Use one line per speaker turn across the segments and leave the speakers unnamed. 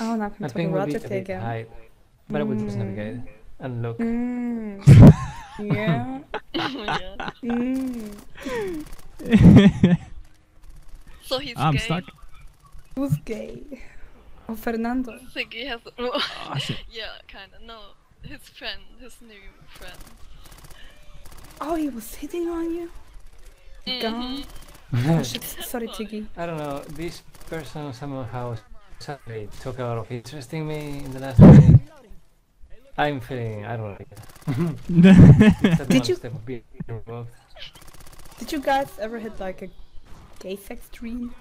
Oh, now
I
I'm talking
we'll be
Roger
a bit
again.
high, but I will just navigate and look.
Mm. yeah.
yeah.
Mm.
So he's
I'm
gay.
stuck.
Who's gay? Oh, Fernando.
Siggy has.
Ah, shit.
yeah, kinda. No, his friend, his new friend.
Oh, he was hitting on you? Gone.
Mhm.
Oh, shit. Sorry, Tiggy.
I don't know. This person somehow suddenly took a lot of interest in me in the last day. I'm feeling. I don't like it.
Did you-
step of being removed.
Did you guys ever hit like a gay sex dream?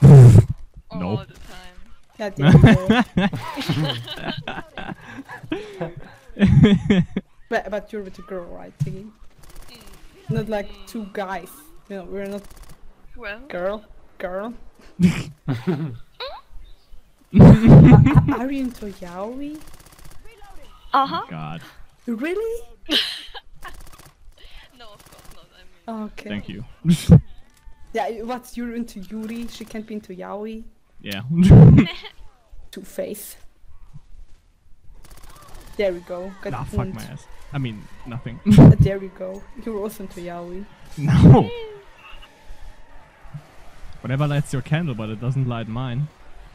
All
Nope.
the time.
Yeah, there you go. but, but you're with a girl, right, Tiggy? Not like two guys. No, we're not
Well,
girl, girl. Are, are you into yaoi?
uh huh.
God.
Really?
No, of course not. I mean,
Okay.
Thank you.
Yeah, what's you're into Yuri? She can't be into yaoi.
Yeah.
Two Face. There we go. Got
nah, fuck my ass. I mean, nothing.
There we go. You're also into yaoi.
no. Whatever lights your candle, but it doesn't light mine.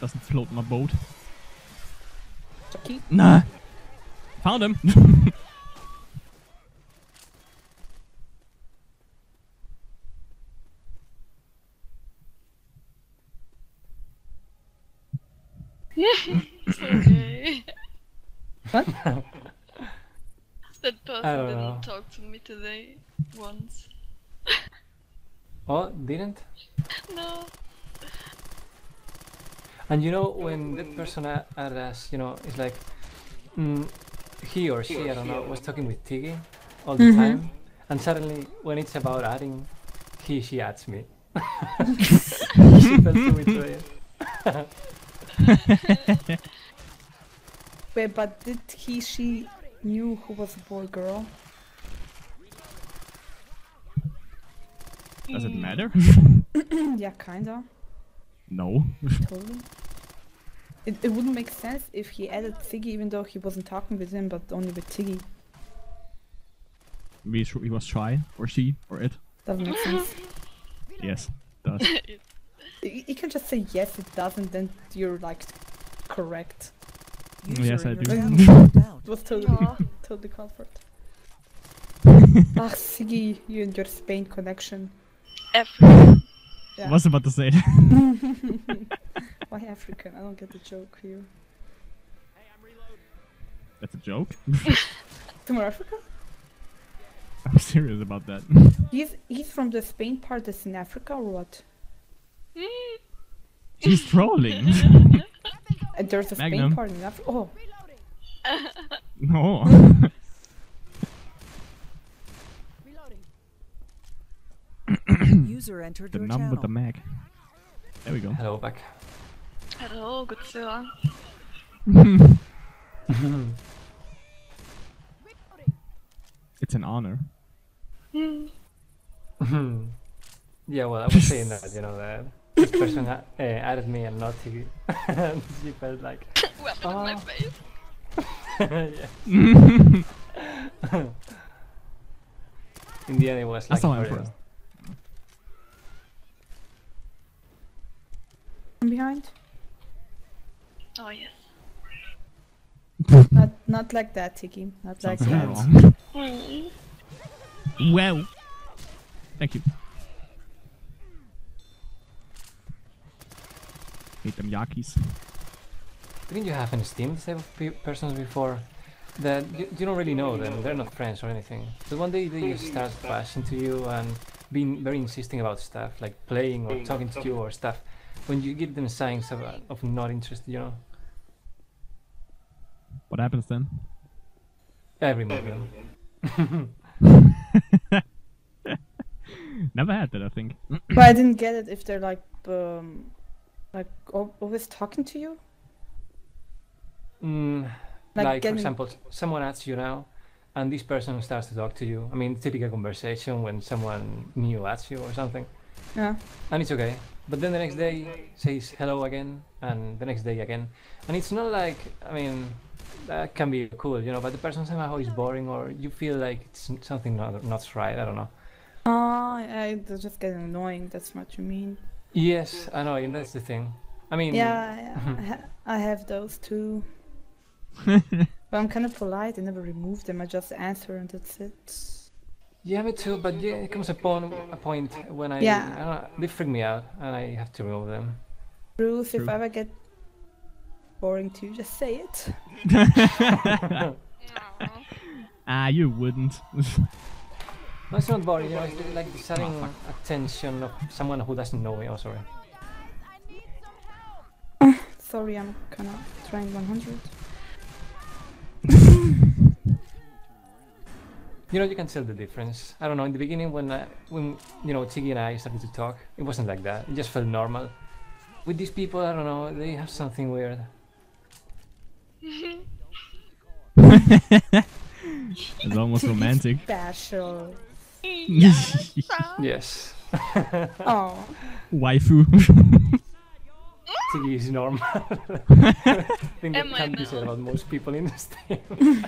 doesn't float my boat.
Chucky?
Nah. Found him.
so gay.
What?
that person didn't
know.
talk to me today once.
Oh, didn't?
No.
And you know when that person a- added us, you know, it's like mm, he or she, I don't know, was talking with Tiggy all the
Mhm.
time, and suddenly when it's about adding, he she adds me. she felt so betrayed.
Wait, but did he, she knew who was a boy, girl?
Does it matter?
yeah, kinda.
no.
Totally. It, it wouldn't make sense if he added Tiggy even though he wasn't talking with him, but only with Tiggy.
Maybe sh- he was shy, or she, or it.
Doesn't make sense.
Yes, does.
You, you can just say yes, it doesn't, then you're like correct.
yes, I do.
It was totally,
Aw.
totally comfort. ah, Siggy, you and your Spain connection.
Africa.
Yeah.
was about to say.
Why African? I don't get the joke here. Hey, I'm reloading.
That's a joke.
Tomorrow Africa?
I'm serious about that.
He's he's from the Spain part that's in Africa or what?
She's trolling.
And there's a Spain part in Africa. Oh,
no.
User entered
the
your
number,
channel.
the mag. There we go.
Hello, back.
Hello, good sir.
It's an honor. Hmm.
yeah, well, I was saying that, you know, that this person uh, eh, added me and not Tiggy, and she felt like,
Weapon in my
Oh.
face.
In the end, it was like
That's how I'm
for real.
first.
I'm behind.
Oh yes.
Not not like that, Tiki. Not like
Sounds
that.
wrong.
Mm.
Well. Thank you. Hate them yakis.
Didn't you have any Steam disabled pe- persons before that you, you don't really know them? They're not friends or anything. But one day they just start flashing to you and being very insisting about stuff, like playing or talking to you or stuff. When you give them signs of, uh, of not interested, you know,
What happens then?
I remove them.
Never had that, I think.
But I didn't get it if they're like um like always talking to you.
Mm,
Like
like, for example, someone asks you now, and this person starts to talk to you. I mean, typical conversation when someone new asks you or something.
Yeah.
and it's okay. But then the next day says hello again, and the next day again, and it's not like I mean that can be cool, you know. But the person somehow is boring, or you feel like it's something not not right. I don't know.
Oh, I, they're just getting annoying. That's what you mean.
Yes, I know, and that's the thing. I mean,
Yeah, I, I, ha- I have those too. But I'm kind of polite. I never remove them. I just answer and that's it.
Yeah, me too. But yeah, it comes upon a point when I,
Yeah.
I don't know, they freak me out, and I have to remove them.
Bruce, if I ever get boring too, just say it.
Aw.
ah, you wouldn't.
No, it's not boring. You know, it's like the sudden attention of someone who doesn't know me. Oh, sorry.
Sorry, I'm kind of trying 100.
You know, you can tell the difference. I don't know. In the beginning, when I, when you know Tiggy and I started to talk, it wasn't like that. It just felt normal. With these people, I don't know. They have something weird.
It's almost romantic.
Special.
Yes,
Oh,
Waifu.
Tiggy is normal. I think that can't be said about most people in this team.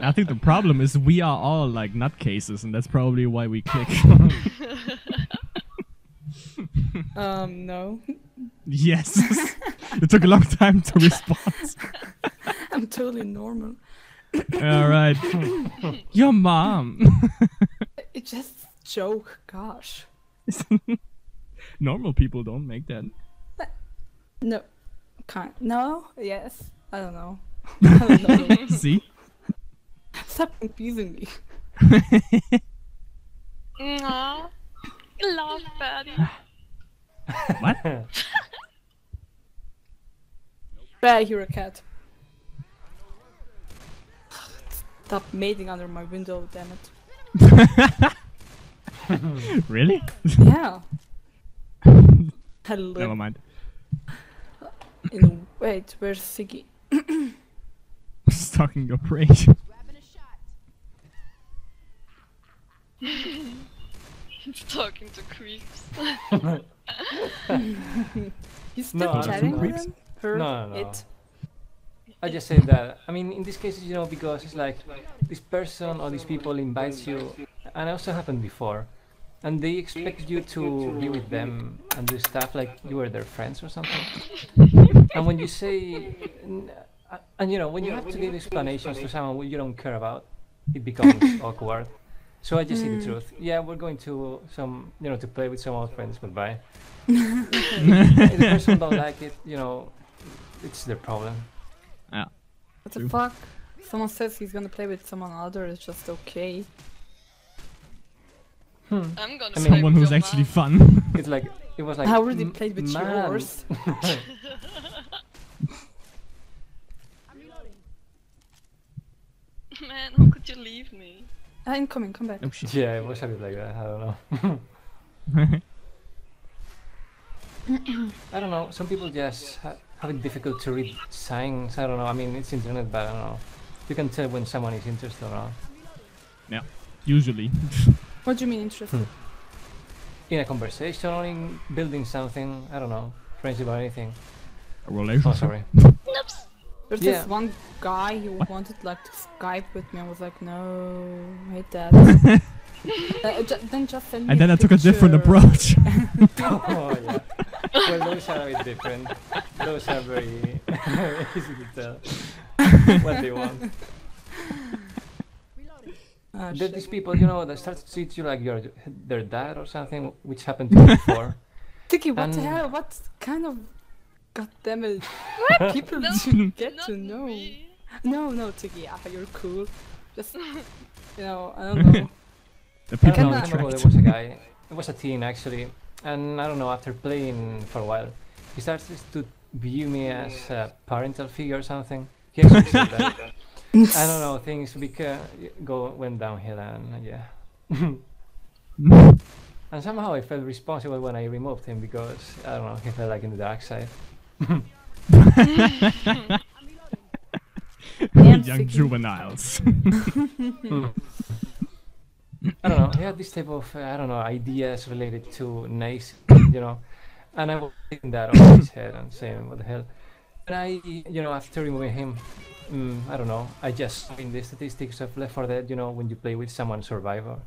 I think the problem is we are all like nutcases, and that's probably why we click.
um, no.
yes. it took a long time to respond.
I'm totally normal.
all right. Your mom.
It's just joke. Gosh.
Normal people don't make that.
No. Can't. No. Yes. I don't know. I don't know.
See?
Stop confusing me.
Aw. Love Betty.
What?
Right, you're a cat. Stop mating under my window, damn it.
really?
Yeah. I live
Never mind.
in. Wait, where's Siggy?
Stalking your prey.
He's talking to creeps.
You still
No,
chatting
some
with
creeps.
him? Her?
No, no, no.
It?
I just said that. I mean, in these cases, you know, because it's like this person or these people invites you, and it also happened before, and they expect you to be with them and do stuff like you were their friends or something. and when you say, uh, and you know, when you have to give explanations to someone you don't care about, it becomes awkward. So I just say the truth. Yeah, we're going to some, you know, to play with some old friends. Goodbye. if the person don't like it, you know, it's their problem. Yeah.
What the
True.
fuck? Someone says he's gonna play with someone other, it's just okay.
Hmm.
I'm gonna
I mean-
play
Someone who's actually
mom.
fun.
It's like it was like
I already
"M-
played with
man."
yours.
Man, how could you leave me?
Ah, incoming, come back.
oh shit.
yeah, it was a bit like that. I don't know. I don't know. Some people just ha- have it difficult to read signs. I don't know. I mean, it's internet, but I don't know. You can tell when someone is interested or not.
Usually.
What do you mean interested?
Hmm. In a conversation or in building something. I don't know. Friendship or anything.
A
Oh,
relationship.
sorry.
There's
Yeah.
this one guy who wanted like to Skype with me. I was like, no, I hate that. uh, ju- then just send me
And then
a
I took a different approach.
oh yeah. Well, those are a bit different. Those are very, very easy to tell what they want.
Ah,
There's
shit.
these people, you know, that start to treat you like you're their dad or something, which happened to me before.
Tiki, what the hell? What kind of God damn it. People
No,
do you get to know.
me.
No, no, Tiki, yeah, you're cool. Just, you know, I don't know.
The
I
people
don't know,
Can I-
some ago there was a guy, it was a teen actually, and I don't know, after playing for a while, he started to view me as a parental figure or something. He actually said that. I don't know, things beca- go went downhill and yeah. and somehow I felt responsible when I removed him because I don't know, he felt like in the dark side.
Damn,
Young juveniles.
I don't know. He had this type of uh, I don't know ideas related to nice, you know, and I was taking that on his head and saying, "What the hell?" And I, you know, after removing him, mm, I don't know. I just in the statistics of Left 4 Dead, you know, when you play with someone Survivor,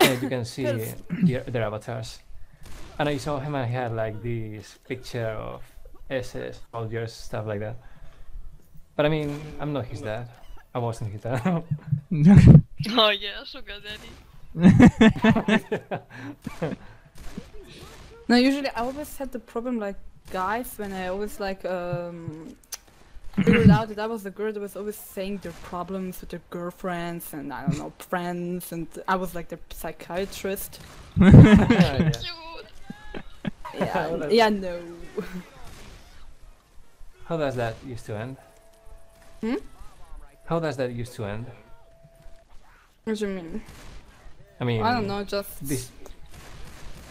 uh, you can see
Yes.
their, their avatars. And I saw him and he had like this picture of SS soldiers, stuff like that. But I mean, I'm not his dad. I wasn't his dad.
Oh yeah, sugar daddy.
No, usually I always had the problem like guys when I always like um figured out that I was the girl that was always saying their problems with their girlfriends and I don't know friends and I was like their psychiatrist.
yeah.
Cute.
Yeah, yeah, no.
How does that used to end?
Hmm?
How does that used to end?
What do you mean?
I mean,
I don't know, just
This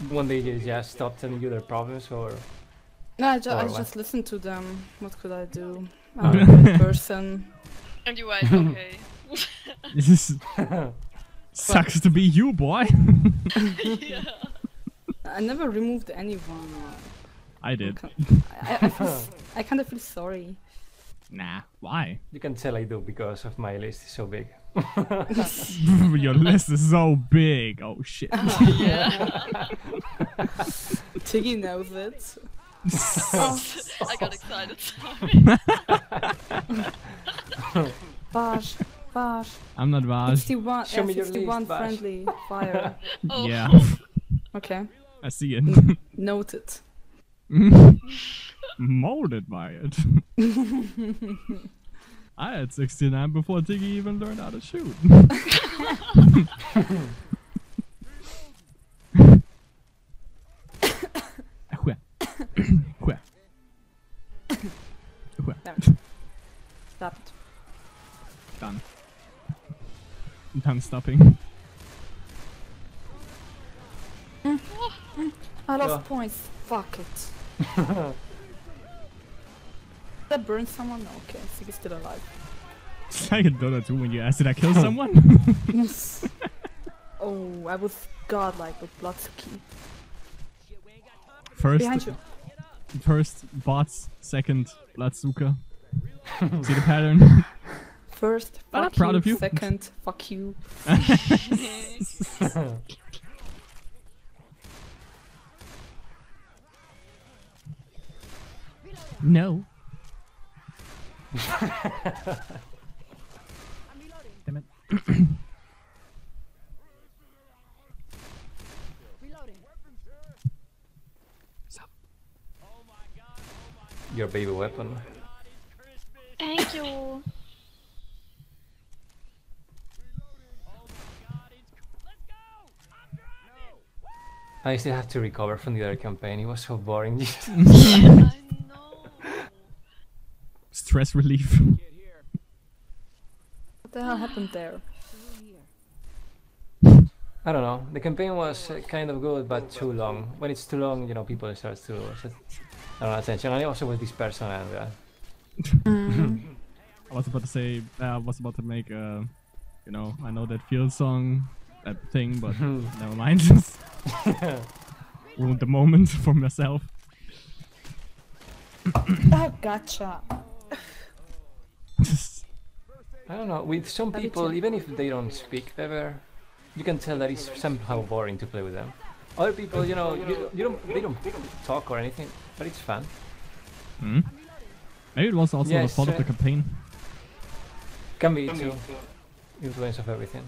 one day they just stop telling you their problems, or
no, I, ju- I
or what?
just listened to them. What could I do? I'm a good person.
And you write, okay.
this is sucks to be you, boy.
yeah.
I never removed anyone.
I did.
I, I, feel, s- I kind of feel sorry.
Nah. Why?
you can tell I do because of my list is so big.
Your list is so big. Oh shit.
Yeah.
Tiggy knows it.
I got excited, sorry.
Bash, Bash.
I'm not Vaj.
61,
Show
uh,
me your
61
list, Bash.
friendly fire.
Oh.
Yeah.
Okay,
I see it.
noted.
Molded by it. I had 69 before Tiggy even learned how to shoot.
Stop it.
Done. Done stopping.
I lost
Yeah.
points. Fuck it. Did I burn someone? No, okay, Tiggy's still alive.
I can a that 2 when you asked, did I kill someone?
Yes. oh, I was godlike with Bloodsuki.
first,
Behind you.
first bots, second Bloodsuka. See the pattern?
First,
I'm
fuck
proud
you.
of you.
Second, fuck you.
no. Damn it.
Your baby weapon.
Thank you.
I still have to recover from the other campaign. It was so boring.
I know.
Stress relief.
What the hell happened there?
I don't know. The campaign was uh, kind of good, but too long. When it's too long, you know, people start to set, I don't know, attention. And also with this person, and uh,
I was about to say, uh, I was about to make a, you know, I know that field song, that thing, but never mind. Ruined the moment for myself.
Ah, gotcha.
I don't know. With some people, even if they don't speak ever, you can tell that it's somehow boring to play with them. Other people, you know, you, you don't, they don't talk or anything, but it's fun.
Hmm? Maybe it was also the
Yes,
fault of the
uh,
campaign.
Can be too. Influence of everything.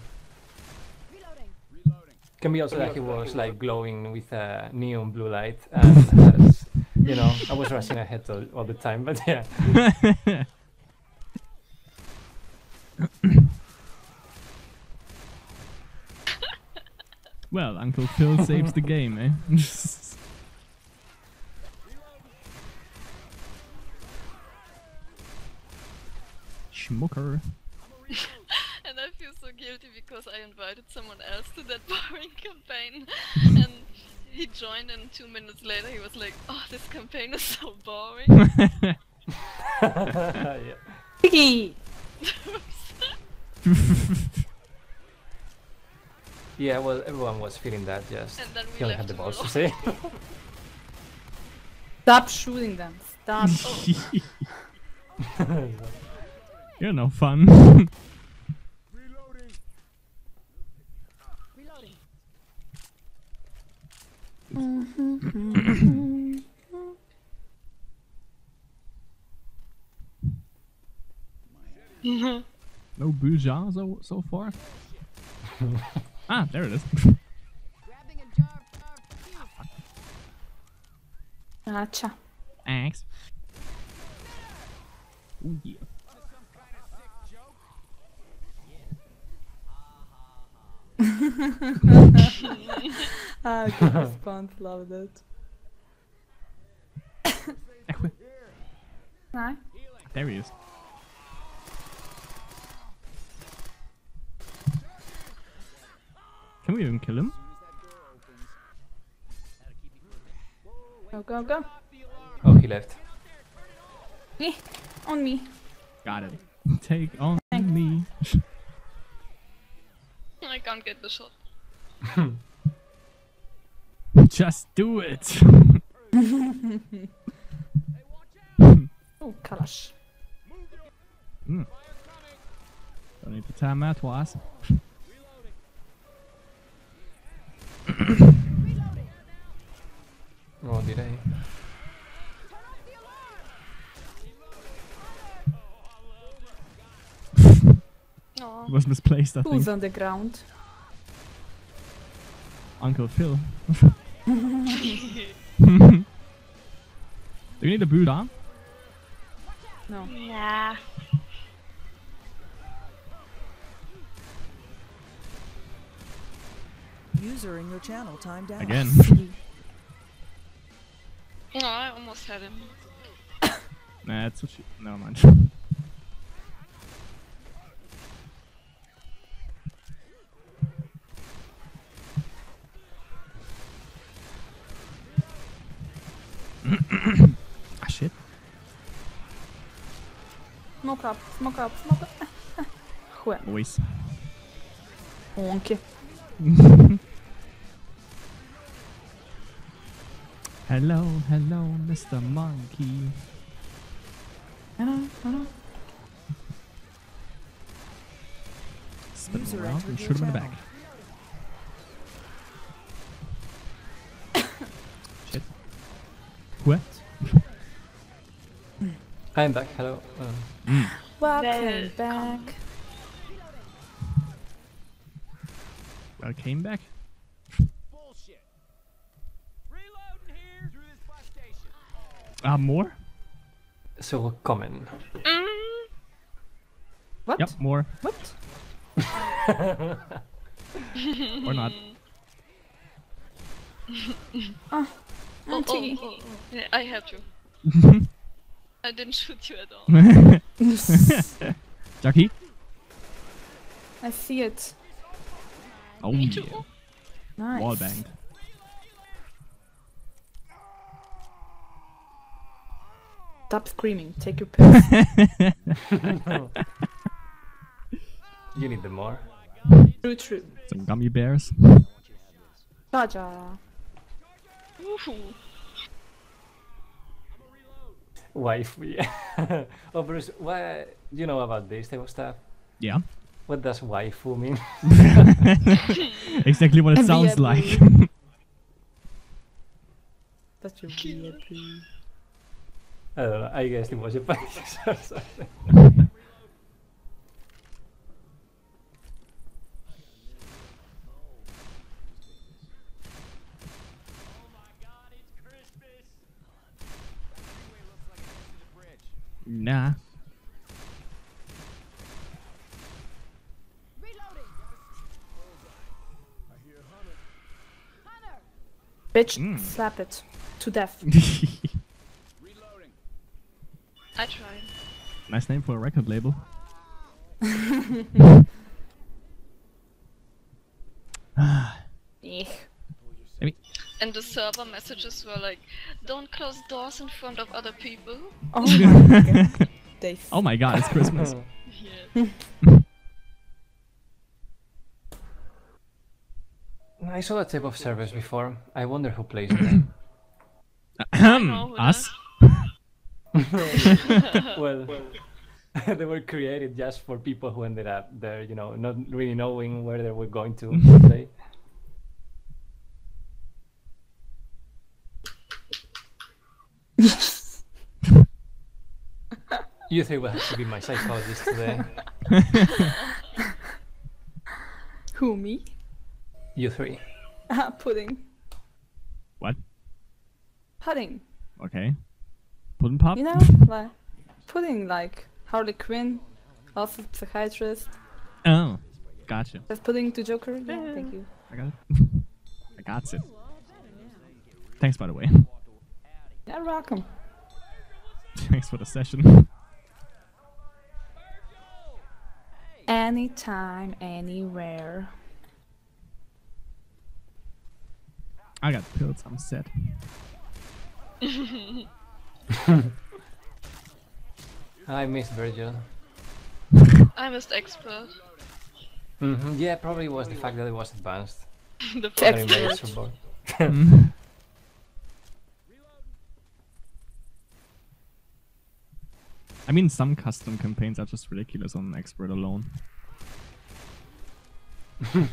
Can be also that he was like glowing with a neon blue light, and that's, you know, I was rushing ahead all, all the time. But yeah,
well, Uncle Phil saves the game, eh? Schmucker.
And I feel so guilty because I invited someone else to that boring campaign. and he joined, and two minutes later he was like, Oh, this campaign is so boring.
yeah.
Tiggy!
Yeah, well, everyone was feeling that. Just
And then we
he only had the balls to
alone.
say.
Stop shooting them. Stop.
You're no fun. Mm-hmm. Mm-hmm. No Buja so so far. ah, there it is.
Gotcha.
Thanks. Ooh, yeah.
Ah, good response. Love it.
Echt, There he is. Can we even kill him?
Go, go, go.
oh, he left.
Eh, on me.
Got it. Take on
Thank-
me.
I can't get the shot.
Just do it.
Oh, Kalash.
Mm. Don't need to time that twice.
Oh, did I?
No.
It was misplaced, I think.
Who's on the ground?
Uncle Phil. Do you need a boot on?
No.
Nah.
User in your channel timed out.
Again.
No, I almost had him.
nah, that's what she. Never mind. ah, shit.
Smoke up, smoke up, smoke up. Chłe,
Boys.
łąkie.
Hello, hello, Mr. Monkey.
Hello, hello.
Spin him around and shoot him in the back. Shit. What?
I'm back. Hello. Um,
Welcome
Welcome.
back.
I came back. Ah, more?
so common.
Mm.
What?
Yep, more.
What?
Or not.
Oh, oh, oh, oh. Yeah, I helped you. I didn't shoot you at all.
Jackie?
I see it.
Oh,
Me
yeah.
too.
Nice.
Wall banged.
Stop screaming. Take your pills.
You need them more.
true, true.
Some gummy bears.
Jaja.
Woohoo.
Wife. Yeah. oh, Bruce, what do you know about this type of stuff?
Yeah.
What does waifu mean?
exactly what it sounds like.
Such a weird tree.
I don't know. I guess it was Japanese or something.
nah.
Bitch,
Mm.
slap it. To death.
I tried.
nice name for a record label.
And the server messages were like, don't close doors in front of other people.
Oh my god.
Oh my god, it's Christmas.
I saw that type of service before. I wonder who plays it.
know who
Us?
well, they were created just for people who ended up there, you know, not really knowing where they were going to play. You three will have to be my psychologist today.
Who, me?
You three.
Ah, pudding.
What?
Pudding.
Okay. Pudding pop?
You know, like pudding, like Harley Quinn, also psychiatrist.
Oh, gotcha.
That's pudding to Joker. Yeah, thank you.
I got it. I got it. Thanks, by the way.
Yeah, rock 'em.
Thanks for the session.
Anytime, anywhere.
I got pills. I'm set.
I missed Virgil.
I missed expert.
hmm Yeah, probably was the fact that it was advanced.
the
Check.
Very
first
much
Expert.
Mm. I mean, some custom campaigns are just ridiculous on expert alone.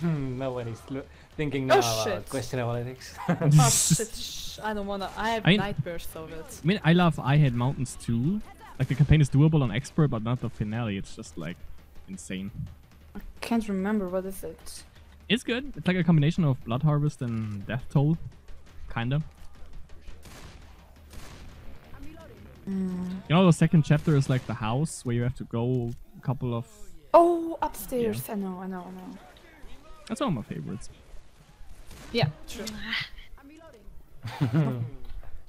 No one is lo- thinking oh, now
Oh,
about
shit.
questionable ethics.
Oh shit! I don't wanna. I have
I mean-
nightmares of it.
I mean, I love I Hate Mountains too. Like the campaign is doable on expert, but not the finale. It's just like insane.
I can't remember what is it.
It's good. It's like a combination of Blood Harvest and Death Toll, kinda. Mm. You know, the second chapter is like the house where you have to go a couple of.
Oh, upstairs. I know. I know. I know.
That's one of my favorites.
Yeah, true.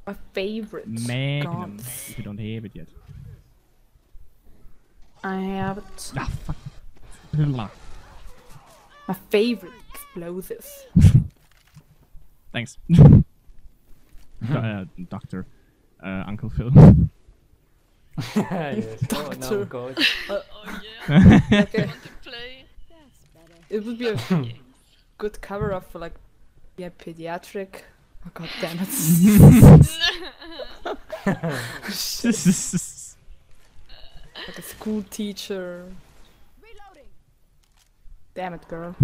My favorite.
Magnum.
guns.
If you don't have it yet.
I have it.
Ah, fuck.
My favorite explosives.
Thanks. Uh, Doctor. Uh, Uncle Phil.
yes. Oh no,
Doctor.
God.
Oh yeah.
Okay,
Want to play?
It would be a good cover up for like, yeah, pediatric. Oh god damn it! like a school teacher. Damn it, girl.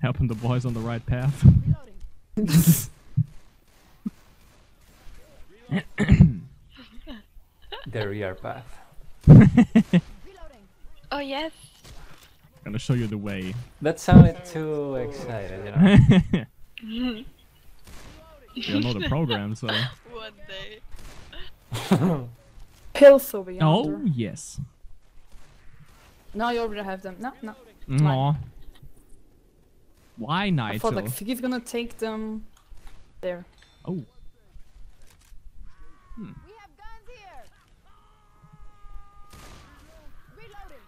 Helping the boys on the right path.
The rear path.
oh yes.
Gonna show you the way.
That sounded too excited, you know.
you know the program, so.
One day.
Pills over
Oh, yes.
No, you already have them. No, no.
No. Why Nigel?
I
Nigel?
thought like Figgy's gonna take them. There.
Oh.
We have guns here. Reloading.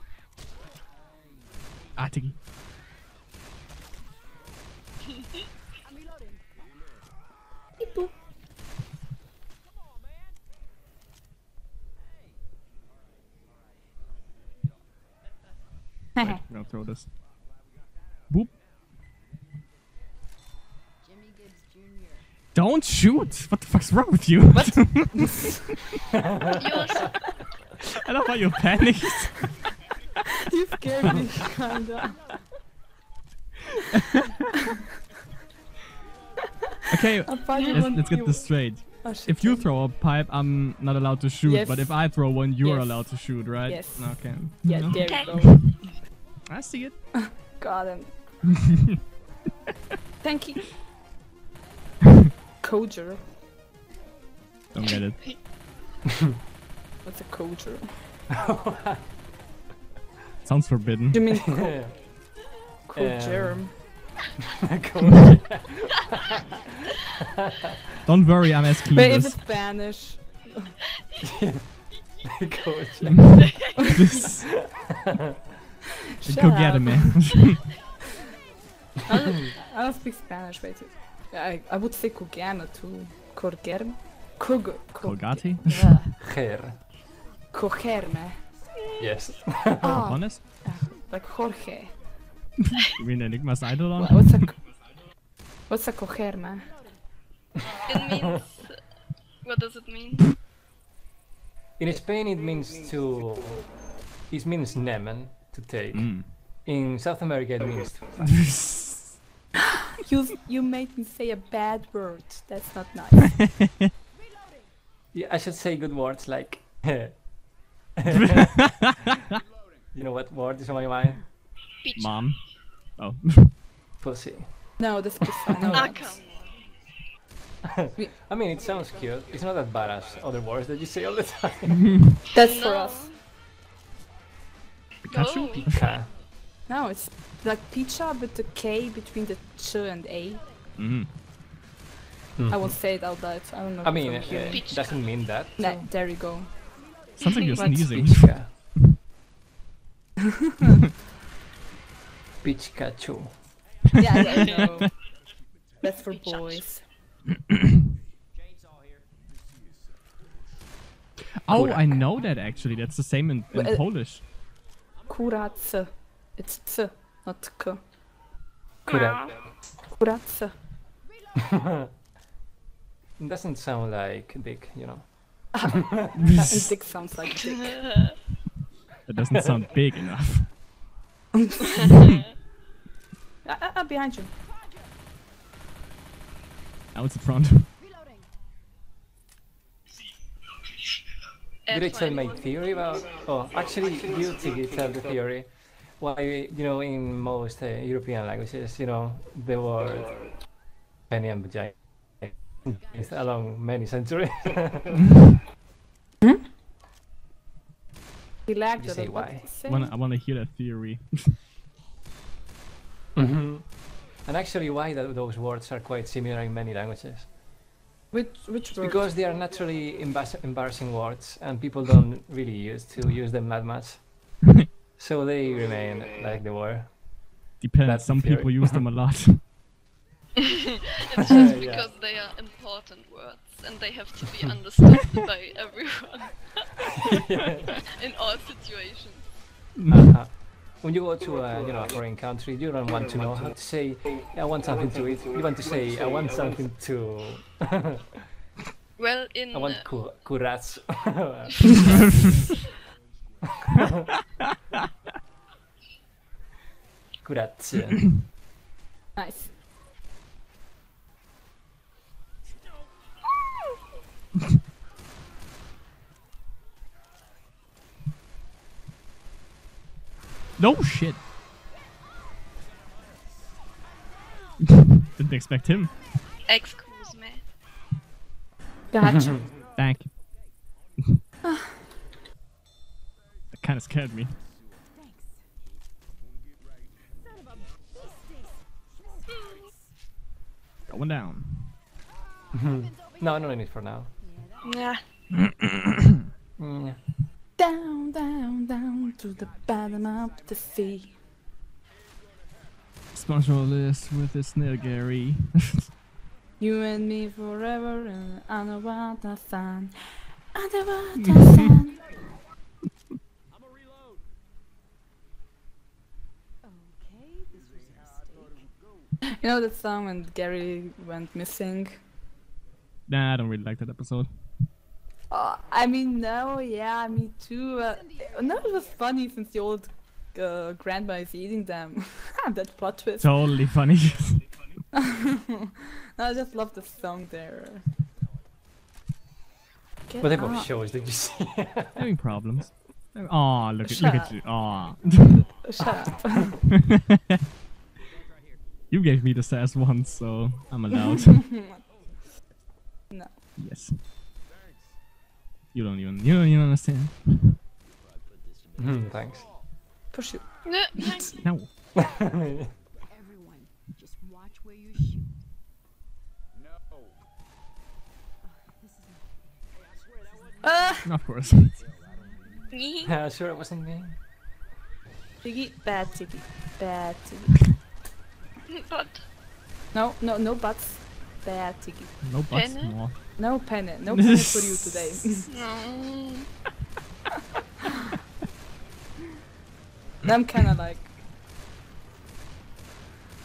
Tiggy.
I'm reloading.
Wait, I'm gonna throw this. Boop.
Jimmy Gibbs Jr.
Don't shoot! What the fuck's wrong with you?
Yours.
I love how you panicked.
you scared me, kinda.
Okay, let's, let's get this straight. If you throw a pipe, I'm not allowed to shoot,
Yes.
but if I throw one, you're
Yes.
allowed to shoot, right?
Yes.
Okay.
Yeah,
No.
there
Okay.
you go.
I see it.
Got him. Thank you. Coger.
Don't get it.
What's a coger?
Sounds forbidden.
You mean co-
Um,
cogerm?
Cool.
Don't worry, I'm as
Wait, is
clueless.
it Spanish?
This-
Shut
Go
up.
get him, man.
I don't, I don't speak Spanish, but I, I would say Cogana too. Cogerm? Cog... cog-
Colgate?
Yeah.
Hair.
Cogerme.
Yes.
Ah,
Honest?
like Jorge.
You mean Enigma's Eidolon?
Wha- What's a co- what's a coger, man?
It means. What does it mean?
In Spain, it means to. It means nemen, to take.
Mm.
In South America, it means to.
You you made me say a bad word. That's not nice.
Yeah, I should say good words like. You know what word is on my mind?
Peach.
Mom. Oh.
Pussy.
no, that's precise. No,
Ah,
that's-
come.
I mean, it sounds cute. It's not that bad as other words that you say all the time.
that's for us.
Pikachu?
Pika.
No, it's like pizza, but the K between the ch and a.
Mm.
I won't say it out loud. I don't know.
I mean,
it's
uh, doesn't mean that.
Nah, there you go.
Sounds like you're sneezing.
Pichka. Pikachu.
Yeah, I know. That's for boys.
Oh, I know that actually. That's the same in, in
Well, uh,
Polish.
Kurace. It's c, not k.
Kura.
Kurace.
Doesn't sound like dick, you know.
And dick sounds like dick.
That doesn't sound big enough.
Ah, ah, ah, behind you.
Now it's in front.
Did I tell my theory about? Oh, actually, you Tiki tell the theory. Why, you know, in most uh, European languages, you know, the word penny and vagina is along many centuries.
He lagged
You say why?
did you say?
I wanna, I wanna hear that theory.
Mhm. And actually, why tho- those words are quite similar in many languages?
Which which word?
Because they are naturally embarrassing words, and people don't really use to use them that much. so they remain like they were.
Depends.
That's the
Some people use them a lot.
It's just
Yeah.
because they are important words and they have to be understood by everyone in all situations.
Uh-huh. When you go to a, you know, a foreign country, you don't want to know how to say, I want something to eat. You want to say, I want something to,
Well, in
I want
uh,
ku- kurats. kurats.
Nice.
No shit. Didn't expect him.
excuse me.
Gotcha.
Thank. You. that kind of scared me. Going down.
no, no need for now.
Yeah.
Mm.
Down, down, down to the bottom of the sea.
SpongeBob lives with his snail Gary.
You and me forever and underwater sun. Underwater sun.
Okay, this was a mistake.
You know that song when Gary went missing?
nah, I don't really like that episode.
Uh, I mean, no, yeah, me too. Uh, no, it was funny since the old uh, grandma is eating them. that plot twist.
Totally funny.
No, I just love the song there. Get
What type of
up.
shows did you see?
Having problems. Oh, look at
Shut
look
up.
at you. Aw.
Shut up.
you gave me the sass once, so I'm allowed.
no.
yes. You don't even you don't even understand.
Hmm, thanks.
Push you.
No.
No.
Everyone, just watch where you shoot. No.
Ah!
Of course.
Me?
Uh, sure, it wasn't me.
Tiggy, bad Tiggy. Bad Tiggy.
But
No, no, no butts. Bad Tiggy.
No butts
Penne?
More.
No penny. No penny for you today.
no.
I'm kinda like.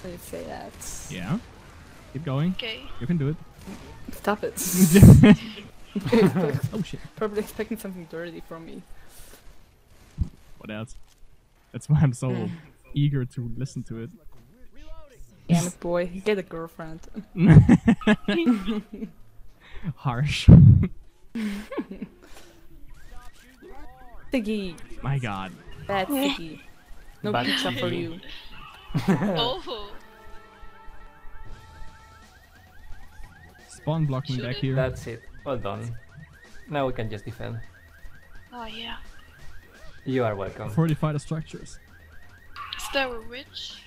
They say that.
Yeah. Keep going.
Okay.
You can do it.
Stop it.
oh shit.
Probably expecting something dirty from me.
What else? That's why I'm so
Mm.
eager to listen to it.
Damn it, boy. Get a girlfriend.
Harsh.
Siggy.
My god.
Bad Siggy. No
Bad
pizza for you.
oh.
Spawn blocking
Shoot
back
it.
here.
That's it. Well done. Now we can just defend.
Oh yeah.
You are welcome.
Fortify the structures.
Is there a witch?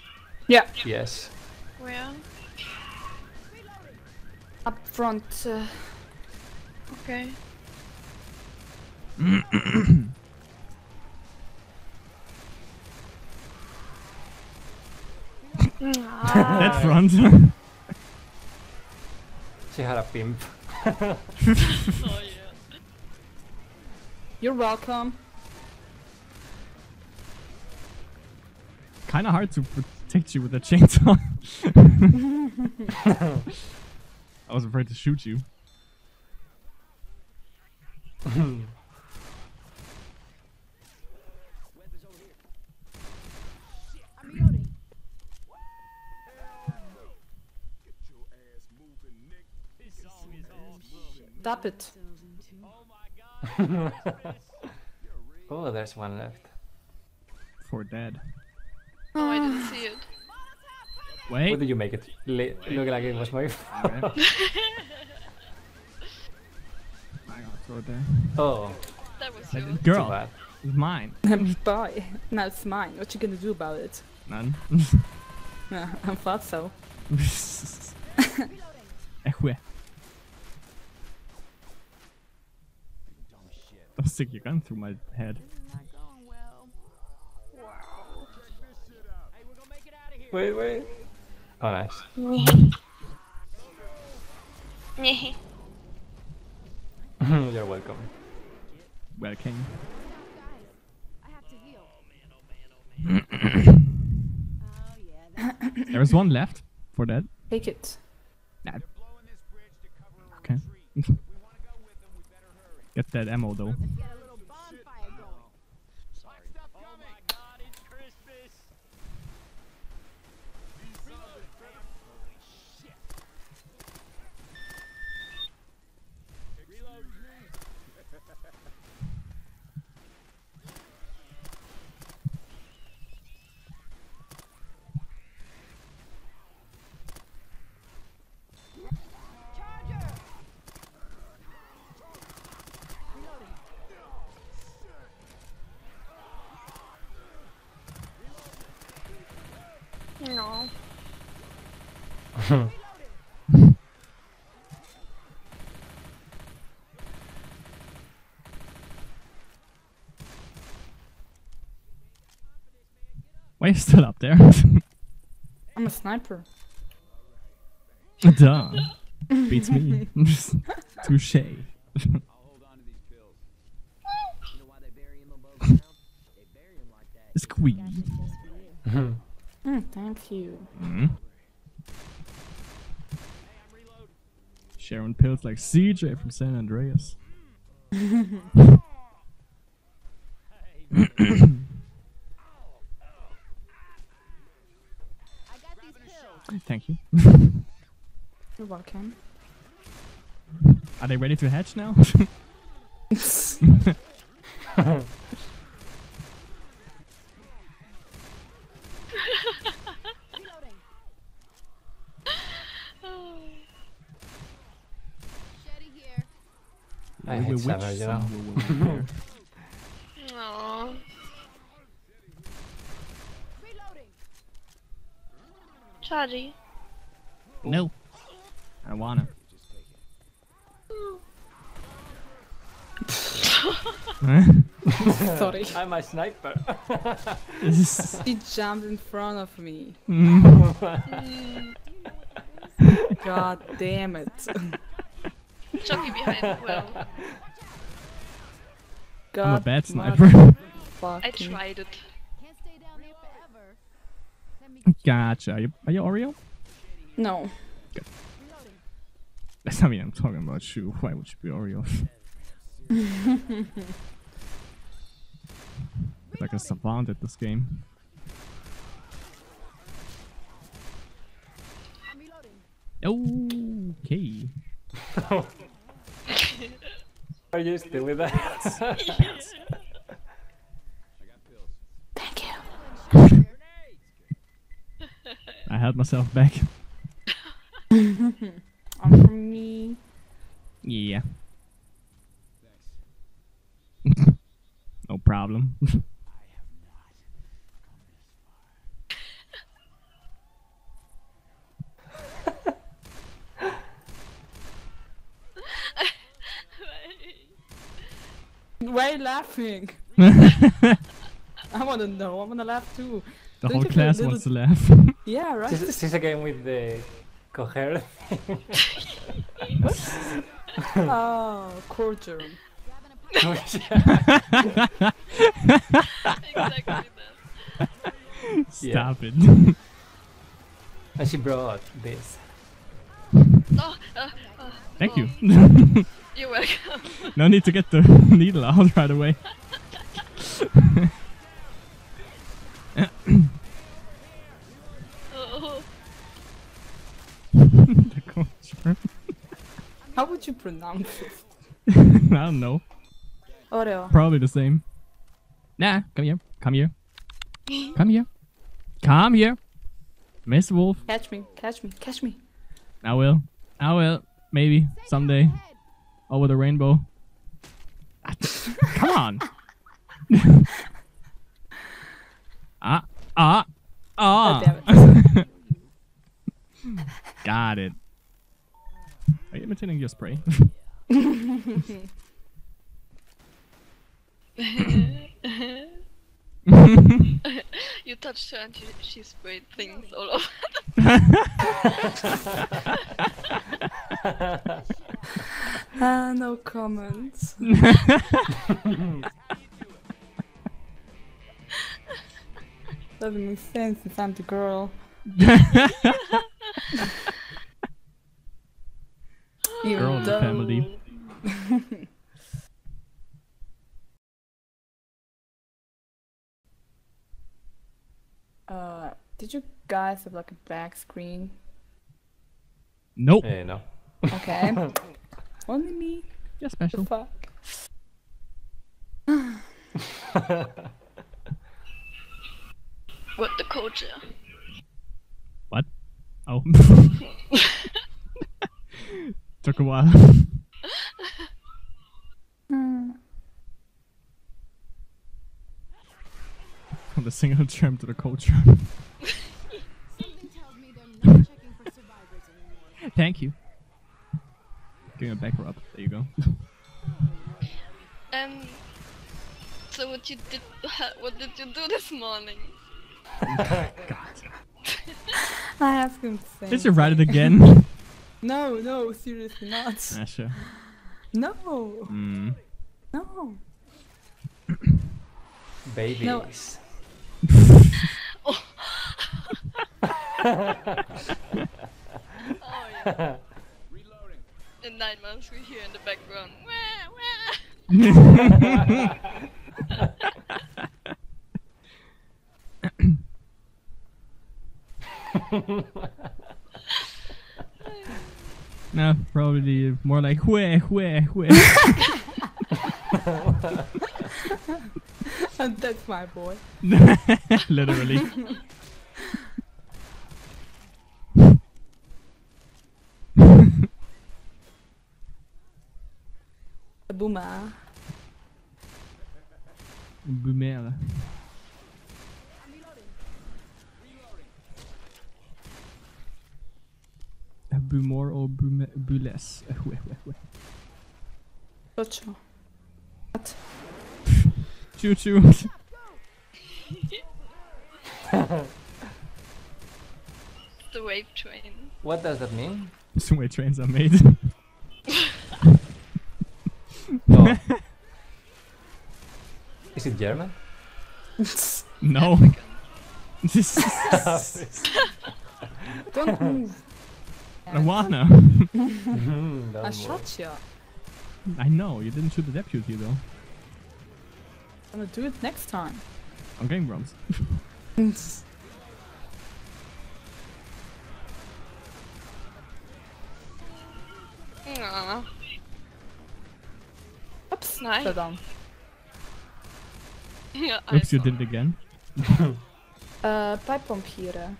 Yeah.
Yes.
Where?
Up front. Uh,
Okay.
That front.
She had a pimp.
oh yeah.
you're welcome.
Kinda hard to protect you with a chainsaw. I was afraid to shoot you.
Stop it.
Oh, there's one left.
For dead.
What did you make it? Le- look like it was my fault.
I gotta throw it there.
Oh,
That was
Like,
yours.
too
Girl,
bad.
it's mine.
Bye. Now it's mine. What you gonna do about it?
None.
Yeah, I thought so.
Ehue. Don't stick your gun through my head.
Wait, wait. Oh, nice. You're welcome.
Welcome.
I have to heal.
There's one left for that.
Take it.
Nah. Okay. Get that ammo though.
Get a little bonfire going.
No.
Why are you still up there?
I'm a sniper.
Duh. Beats me. Touche. Squeeze.
Mm, thank you.
Mm. Sharing pills like CJ from San Andreas.
I got these pills.
Thank you.
You're welcome.
Are they ready to hatch now?
Reloading. Shetty here.
I hate
will
summer,
witch
you know.
some will will here.
No.
Reloading.
Charlie.
No. I don't wanna.
Sorry.
I'm a sniper.
He jumped in front of me.
Mm,
God damn it.
Chucky behind well.
God
I'm a bad sniper.
I tried it.
Can't stay down there forever. Let
Gotcha. Are you, are you Oreo?
No.
I mean, I'm talking about you. Why would you be Oreo? You're like a savant at this game. Okay.
Are you still with that?
Thank you.
I held myself back.
Um, for me.
Yeah. no problem.
Why are you laughing? I want to know. I want to laugh too. Don't
whole
you feel a
class wants to laugh.
Yeah, right.
This is this again with the coher.
oh, cordial.
exactly that.
Stop it.
and she brought this.
Oh, uh, uh,
Thank
oh,
you.
You're welcome.
no need to get the needle out right away.
Oh,
the culture.
How would you pronounce it?
I don't know.
Oreo.
Probably the same. Nah, come here. Come here. Come here. Come here. Miss Wolf.
Catch me, catch me, catch me.
I will. I will. Maybe someday. Over the rainbow. Come on. ah, ah, ah.
Oh, damn it.
Got it. Are you imitating your spray?
you touched her and she, she sprayed things all over.
Ah, no comments. Doesn't make sense since I'm the girl. Even
Girl in the family.
Uh, did you guys have like a back screen?
Nope.
Eh, no.
Okay. Only me.
You're
The
special.
fuck.
What the culture?
What? Oh. Took a while.
Hmm.
From the single term to the culture.
Something tells me they're not checking for survivors anymore.
Thank you. Give me a back rub. There you go.
Um. So what you did? What did you do this morning? God.
I asked him the same.
Did you write it again?
No, no, seriously not.
ah, sure.
No,
Mm.
no.
Babies.
Oh yeah. Reloading. In nine months we hear in the background. Wah, wah.
No, probably more like where, where, where.
And that's my boy.
Literally.
Boomer.
Boomer. Boomer or? Choo choo.
the wave train.
What does that mean?
Some way trains are made.
Oh. Is it German?
no.
Oh Don't move.
I wanna.
Hmm,
I shot you.
I know, you didn't shoot the deputy though.
I'm gonna do it next time.
On Game Grumps.
Aw.
Oops.
Nice.
Fell down.
Yeah,
Oops, you did it again.
Uh, pipe bomb here.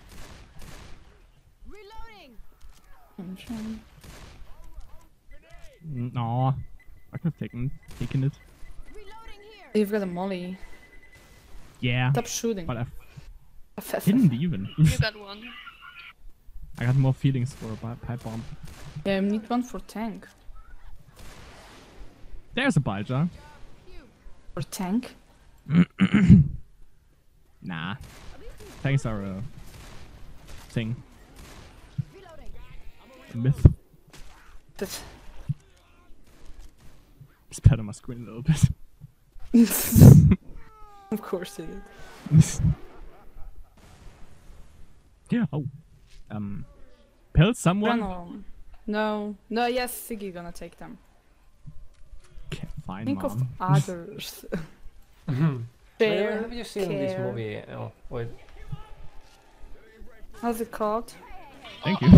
Reloading.
Mhm.
Mm, Aw. I could have taken, taken it.
Reloading here.
You've got a molly.
Yeah.
Stop shooting.
But I
F- F-
didn't even.
You got one.
I got more feelings for a pipe bomb.
Yeah, I need one for tank.
There's a bile jar.
For tank?
Nah. Tanks are a thing.
Reloading.
A myth.
But
on my screen a little bit.
of course it is.
yeah. Oh. Um. Pill someone?
No. No. No, yes, Siggy gonna take them.
Okay, fine,
Think
mom.
of others.
By the way,
Share.
have you seen this
care.
movie? Oh, wait.
How's it called?
Thank you.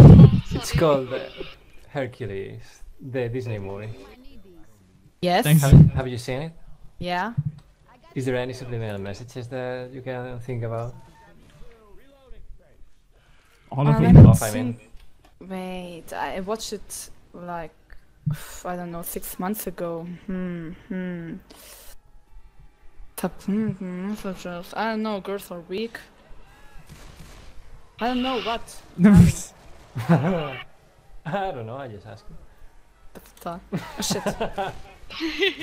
It's called uh, Hercules, the Disney movie.
Yes.
Thanks.
Have, have you seen it?
Yeah.
Is there any subliminal messages that you can think about?
All of
Uh,
them.
Off, I mean.
think. Wait, I watched it like I don't know six months ago. Hmm. Hmm. Top hmm, hmm, messages. I don't know. Girls are weak. I don't know what.
I don't know, I just asked. him.
the fuck. Oh, shit.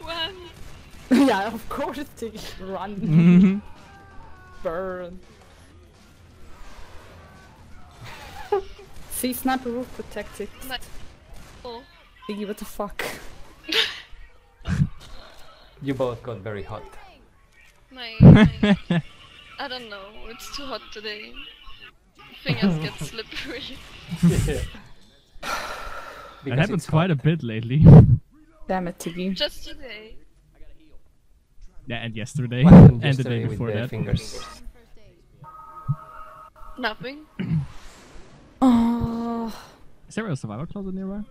One.
yeah, of course. Take run,
Mhm.
burn. See, sniper roof protected.
Ni- Oh.
Biggie, what the fuck?
You both got very hot.
My, my I don't know. It's too hot today. Fingers get slippery.
It
It happens quite a bit lately.
Damn it, Tiggy.
Just today.
Yeah, and yesterday.
What happened
and the day before that.
fingers?
Nothing.
Oh,
Is there a survival closet nearby?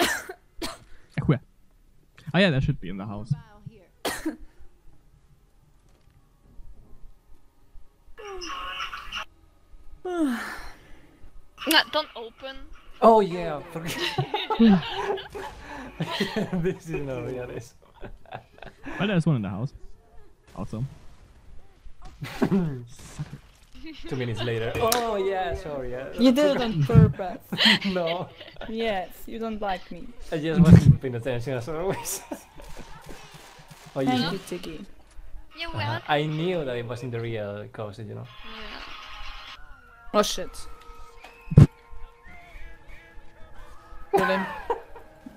Where? Oh yeah, that should be in the house.
No, don't open.
Oh yeah, forget. this is no realist.
Well, there's one in the house. Also.
Two minutes later. Oh yeah, sorry. Yeah.
you did it on purpose.
no,
yes, you don't like me.
I just wasn't paying attention as always. oh, you
Thank you, Tiggy.
You
Uh. I knew that it wasn't the real cause, you know.
Yeah.
Oh shit. Kill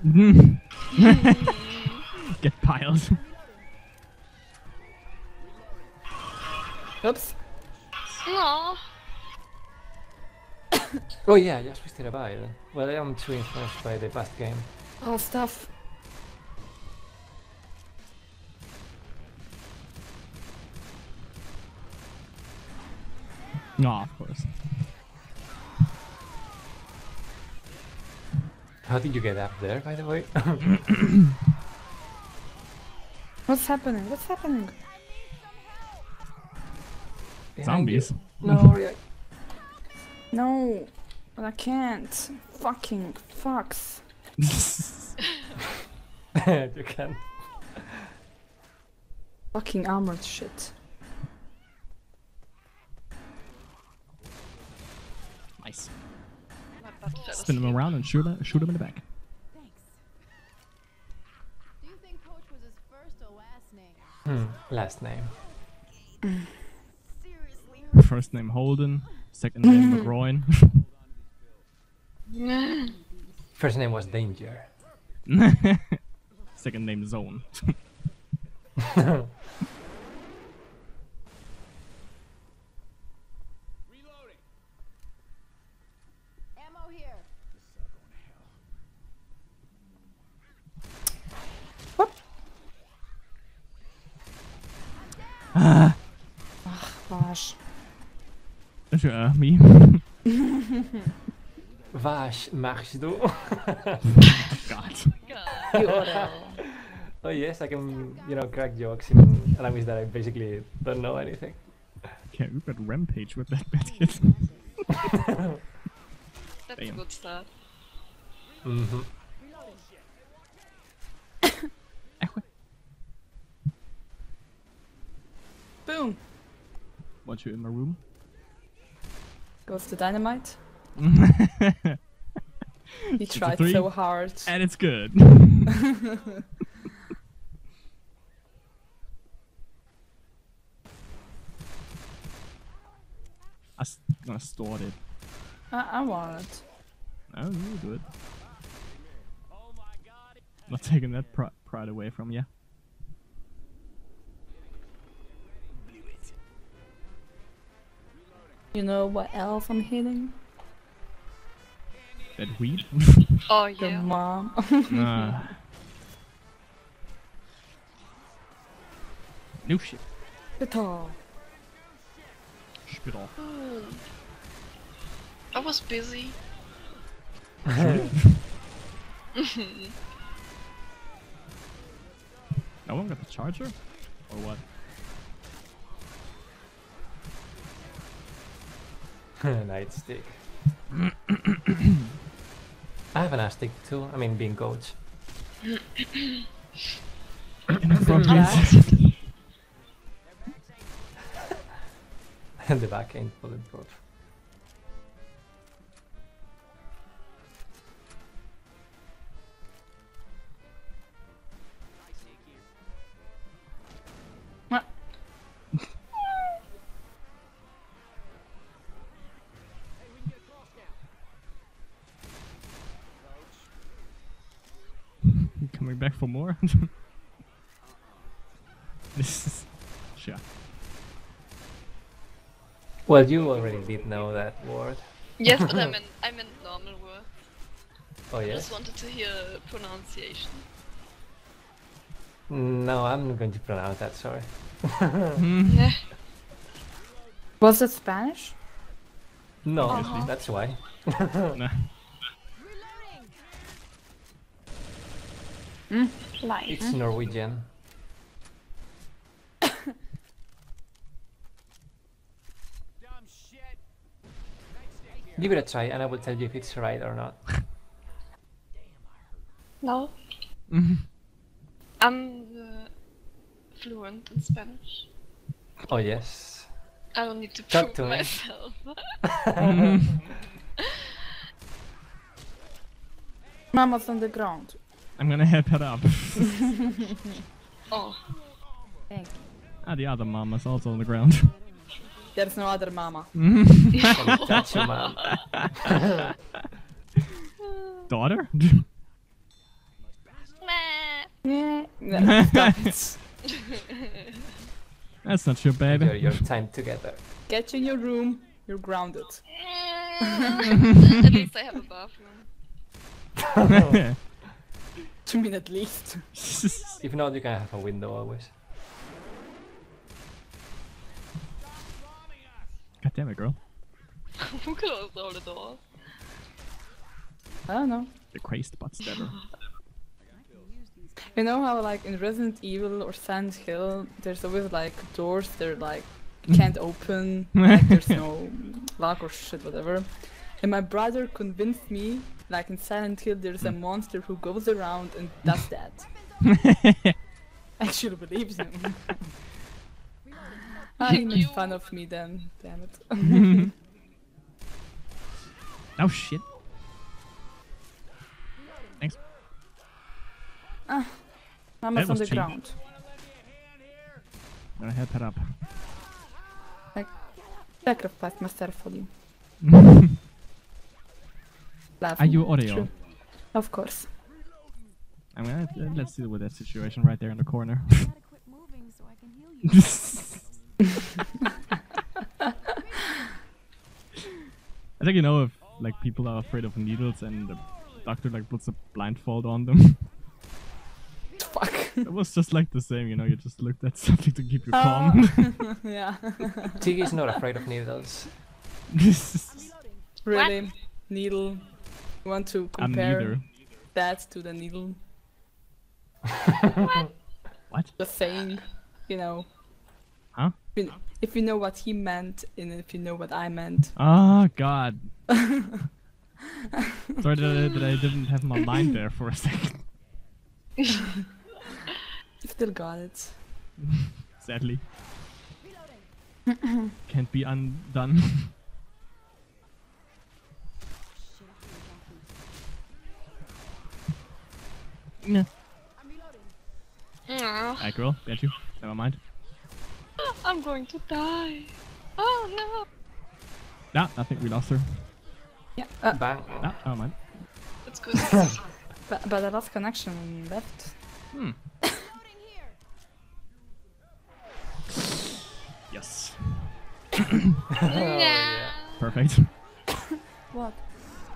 him.
Get piled.
Oops.
No.
Oh yeah, just twisted a bile. Well, I am too influenced by the past game.
Oh, stuff.
No, of course.
How did you get up there, by the way?
What's happening? What's happening?
Behind you.
Zombies.
No, yeah.
No, I can't. Fucking fucks.
you can.
Fucking armored shit.
nice.
My butt fell
Spin
him
around and shoot, him, shoot them in the back.
Thanks. Do you think Coach was his first last name?
Hmm. Last name.
First name Holden, second name McGroin.
First name was Danger.
second name Zone. Ah,
Gosh.
uh, me.
Vash, magst du?
God.
God.
You Oreo.
oh yes, I can, you know, crack jokes in a language that I basically don't know anything.
Okay, we've got rampage with that medkit.
That's
Damn.
a good start.
Mm-hmm.
Boom.
Want you in my room?
Goes the dynamite. He tried so hard.
and it's good. I s- gonna store it.
I, I want it.
Oh, you do it. Not taking that pri- pride away from you.
You know what else I'm hitting?
That weed.
Oh
Your
yeah.
mom.
Ah. New shit.
Guitar.
Spit off.
Oh. I was busy.
No one got the charger? Or what?
Nightstick. I have an ass stick too. I mean, being coach. The back ain't bulletproof.
Coming back for more? this is. Sure.
Well, you already did know that word.
Yes, but I meant I meant normal word.
Oh
I just wanted to hear pronunciation.
No, I'm not going to pronounce that. Sorry.
Hmm.
Yeah.
Was it Spanish?
No,
Obviously.
that's why.
Nah.
It's Norwegian. Give it a try, and I will tell you if it's right or not.
No.
Mhm.
I'm uh, fluent in Spanish.
Oh yes.
I don't need to
Talk
prove
to
myself.
Mama's on the ground.
I'm gonna head that up.
oh,
Thank you.
ah, the other mama's also on the ground.
There's no other mama.
Can you touch your mom?
Daughter?
meh.
Yeah. No, stop it.
That's not your baby.
Enjoy your time together.
Get in your room. You're grounded.
At least I have a bathroom.
Two minutes at least.
If not, you can have a window always.
God damn it, girl.
Who closed all the doors?
I don't know.
The crazed butt stabber.
You know how like in Resident Evil or Silent Hill, there's always like doors they're like can't open, like there's no lock or shit, whatever. And my brother convinced me, like in Silent Hill, there's a monster who goes around and does that. Actually believes him. ah, he made fun of me then. Damn it.
oh shit. Thanks.
Ah,
Mama's
on the
cheap.
ground.
Gonna head that up.
Sacrifice myself for you. Laughing.
Are you Oreo?
True. Of course.
I'm gonna uh, let's deal with that situation right there in the corner.
Gotta quit moving so I can heal you.
I think you know if like people are afraid of needles and the doctor like puts a blindfold on them.
Fuck.
It was just like the same, you know. You just looked at something to keep you
Oh.
calm.
yeah.
Tiggy's not afraid of needles.
really. Needle. You want to compare that to the needle?
What?
Just saying, you know.
Huh?
If you, if you know what he meant and if you know what I meant.
Oh God. Sorry that I, that I didn't have my mind there for a second.
You still got it.
Sadly. Can't be undone. Nah.
Aw,
Alright, girl. Got you. Never mind.
I'm going to die. Oh no.
Nah, I think we lost her.
Yeah. Uh,
Bang.
Nah, never mind.
That's good.
but, but I lost connection and left.
Hmm. Yes.
yeah.
Perfect.
What?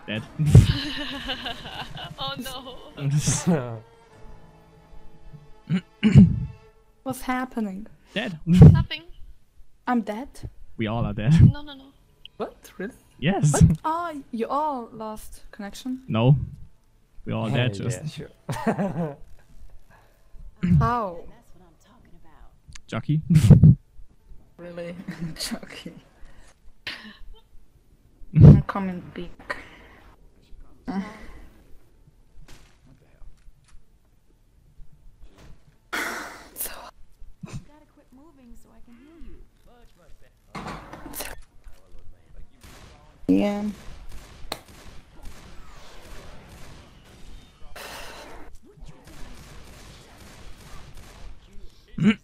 Dead.
Oh no.
Uh, What's happening?
dead.
Nothing.
I'm dead?
we all are dead.
No, no, no.
What? Really?
Yes.
Oh, you all lost connection?
No. We all
Yeah,
dead. Just
yeah, sure.
How? That's what I'm talking about.
Jockey.
Really? Joking. I'm coming So,
Gotta quit moving so I can you.
yeah.
oh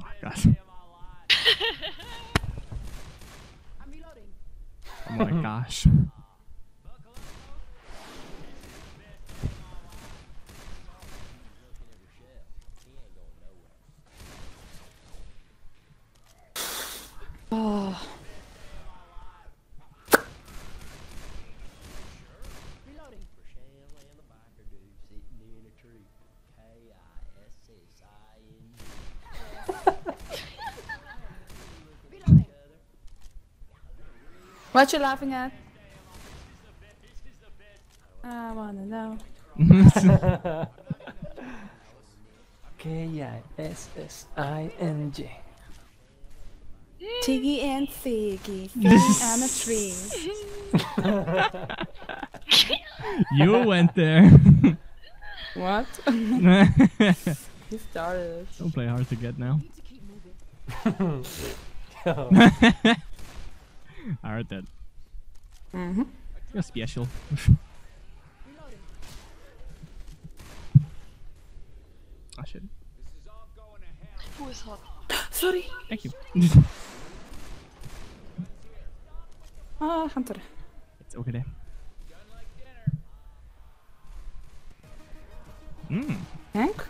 my god.
I'm reloading.
Oh my mm-hmm. gosh.
Oh,
Reloading. Reloading.
What you laughing at? I wanna know.
K-I-S-S-I-N-G.
Tiggy and Siggy sitting on a tree.
you went there.
What?
Don't
you started it.
play hard to get now.
Need to keep moving.
I heard that.
Mm-hmm.
You're special.
Reloading.
oh shit.
Who is hot?
Sorry.
Thank you.
Ah, Hunter.
it's okay there. Hmm.
Hank?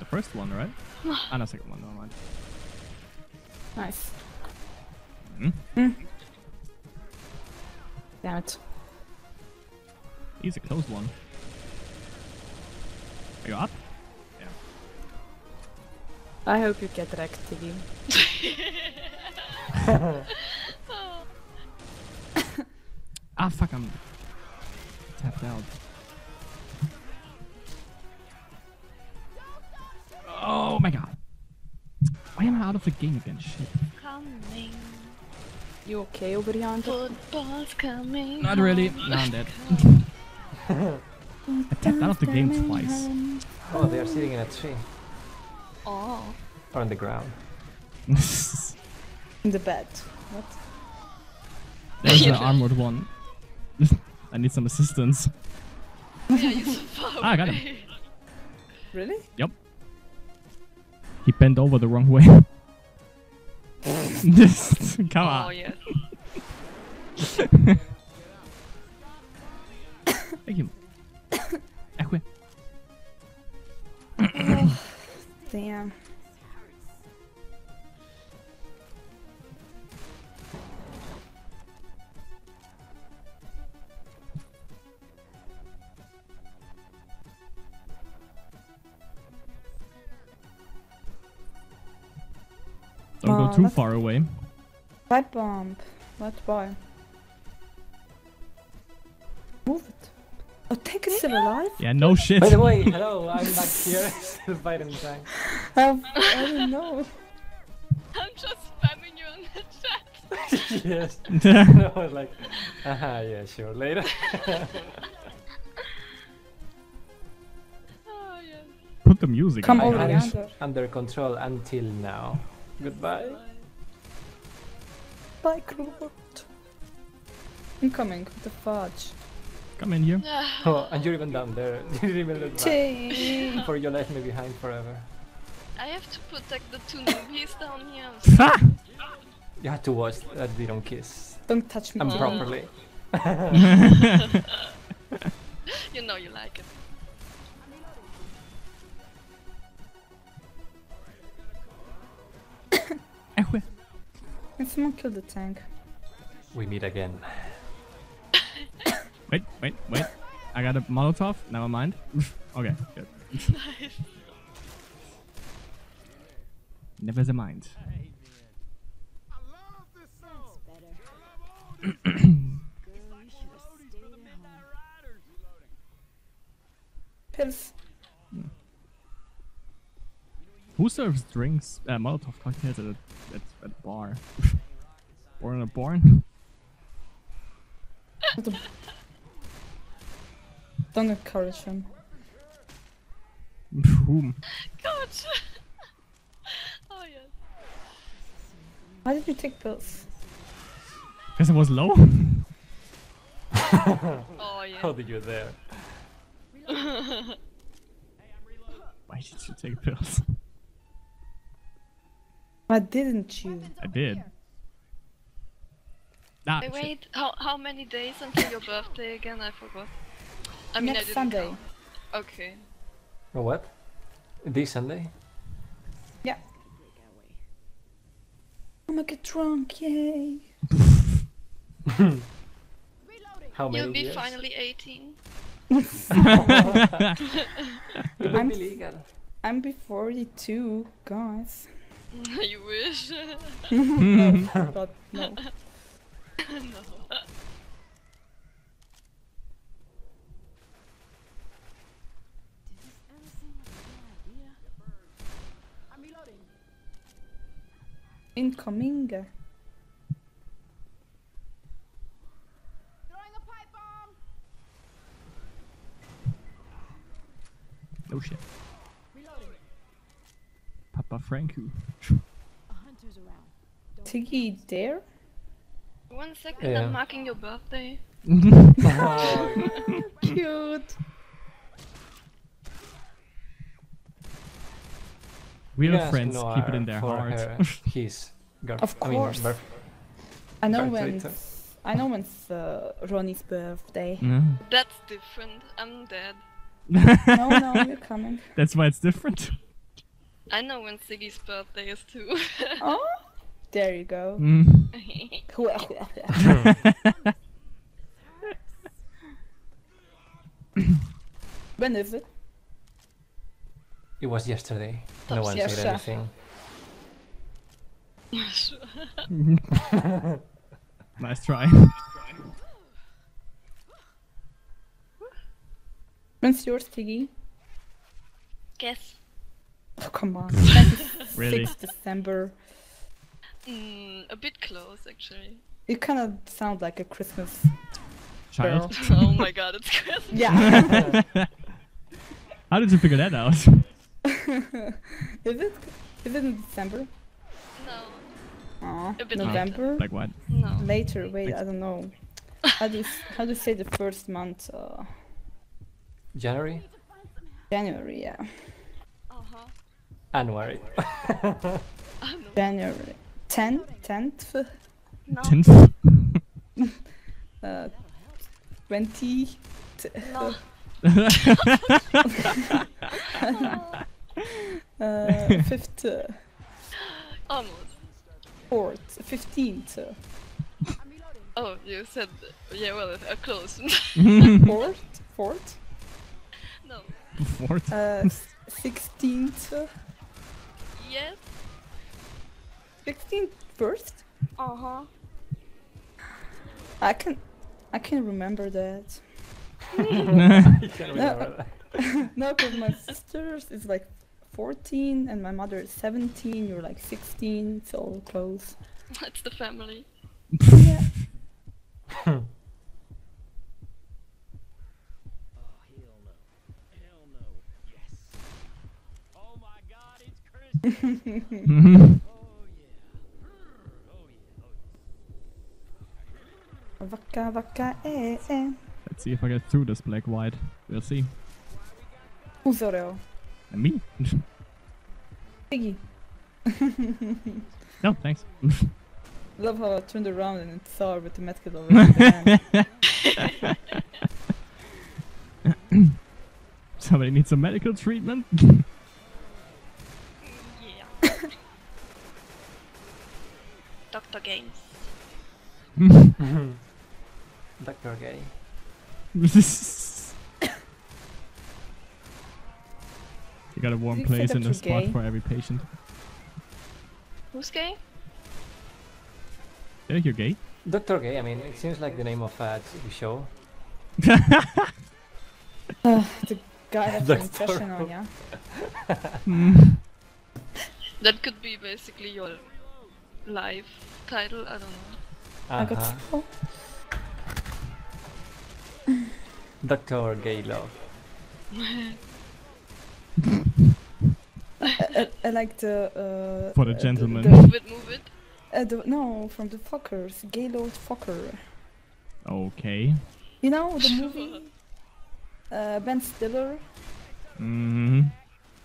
The first one, right? ah, no, second one. Never mind.
Nice.
Hmm?
Mm. Damn it.
He's a close one. Are you up? Yeah.
I hope you get wrecked, Tiggy.
Ah, fuck, I'm tapped out. Oh my god. Why am I out of the game again? Shit.
Coming.
You okay over here, Hunter?
Football's coming.
Not really. No, I'm dead. I tapped out of the game twice.
Oh, they are sitting in a tree.
Oh.
Or on the ground.
In the bed. What?
There's an armored one. I need some assistance.
Yeah, you're so far
Ah, I got him.
Really?
Yep. He bent over the wrong way. Just come
Oh,
on.
yes.
Thank you. Acque.
Damn.
Don't
Uh,
go too far away.
Pipe bomb. What boy? Move it. Oh, tank is still alive?
Yeah, no shit.
By the way, hello, I'm back here, still fighting the tank.
Um, I don't know.
I'm just spamming you on the chat.
yes. And I was like, aha, yeah, sure, later.
Oh yes.
Put the music
Come
on.
over
I under control until now. Goodbye.
Bye, Robert. Incoming with the fudge.
Come in here.
Oh, and you're even down there. You didn't even look back.
Chee.
For you left me behind forever.
I have to protect the two newbies down here.
Ha!
You have to watch that they don't kiss.
Don't touch me.
And
Oh.
properly.
You know you like it.
Can someone kill the tank?
We meet again.
Wait, wait, wait. I got a Molotov. Never mind. okay, good.
Nice.
Never the mind.
Pills.
Who serves drinks, uh, Molotov cocktails at a, at, at a bar? born in a barn?
Don't encourage him.
Whom?
Coach. oh yes.
Why did you take pills?
Because it was low?
Oh yeah.
How did you there?
Why did you take pills?
Why didn't you?
I did. Ah,
Wait, wait. How how many days until your birthday again? I forgot. I mean,
Next
didn't
Sunday.
count. Okay.
Oh, what? This Sunday?
Yeah. I'm gonna get drunk, yay.
How many
You'll be
years?
finally 18.
I'm-
be legal.
I'm be 42, guys.
you wish.
no, but no.
no.
Incoming.
Throwing a pipe bomb.
Oh shit.
Reloading.
Papa Franku.
A hunter's around. Don't
Tiggy there?
One second,
Yeah.
I'm marking your birthday.
Oh,
Cute.
Real
you ask
friends keep it in their
for
heart.
her- his girl.
Of
I mean,
course. I know when. I know when's uh, Ronnie's birthday.
No.
That's different. I'm dead.
no, no, you're coming.
That's why it's different.
I know when Siggy's birthday is too.
Oh, there you go.
Mm.
when is it?
It was yesterday. No one
chef.
said anything.
Nice try.
When's yours, Tiggy?
Guess.
Oh, come on. 26
Really?
December.
Mm, a bit close, actually.
You kind of sound like a Christmas
Child.
girl.
oh my god, it's Christmas.
Yeah.
How did you figure that out?
is it? Is it in December?
No,
Aw,
A bit
November?
like what?
no.
Later. Wait, I don't know. How do you, how do you say the first month? Uh,
January?
January. Yeah.
Huh.
January.
January. 10th, 10th,
No.
Tenth?
uh, 20,
No.
uh, 5th, uh,
Almost.
4th, 15th, uh,
Oh, you said yeah. Well, uh, close.
4th, 4th,
no.
Fourth?
uh, 16th, uh,
Yes.
16 first?
Uh huh.
I can, I can remember that.
Can remember that.
no, because my sisters is like 14 and my mother is 17. You're like 16. It's all close.
It's the family.
yeah. Vaka vaka eh eh.
Let's see if I get through this black white. We'll see.
Who's Oreo?
And me?
Piggy.
no, thanks.
Love how I turned around and it's her with the medkit the hand.
Somebody needs some medical treatment.
Yeah. Doctor Games.
Dr. Gay.
you got a warm
Did
place in
that
the spot
gay?
for every patient.
Who's gay?
Yeah, you're gay.
Dr. Gay, I mean, it seems like the name of a TV show.
Uh, the guy has an impression on ya.
Mm.
That could be basically your live title. I don't know.
I got
Uh-huh.
oh,
Dr. Gay Love.
I, I, I like the uh,
For the
uh,
gentleman.
The,
Move it, move it.
uh, the, no, from the Fockers, Gaylord Focker.
Okay.
You know the movie? Uh, Ben Stiller.
Mm-hmm.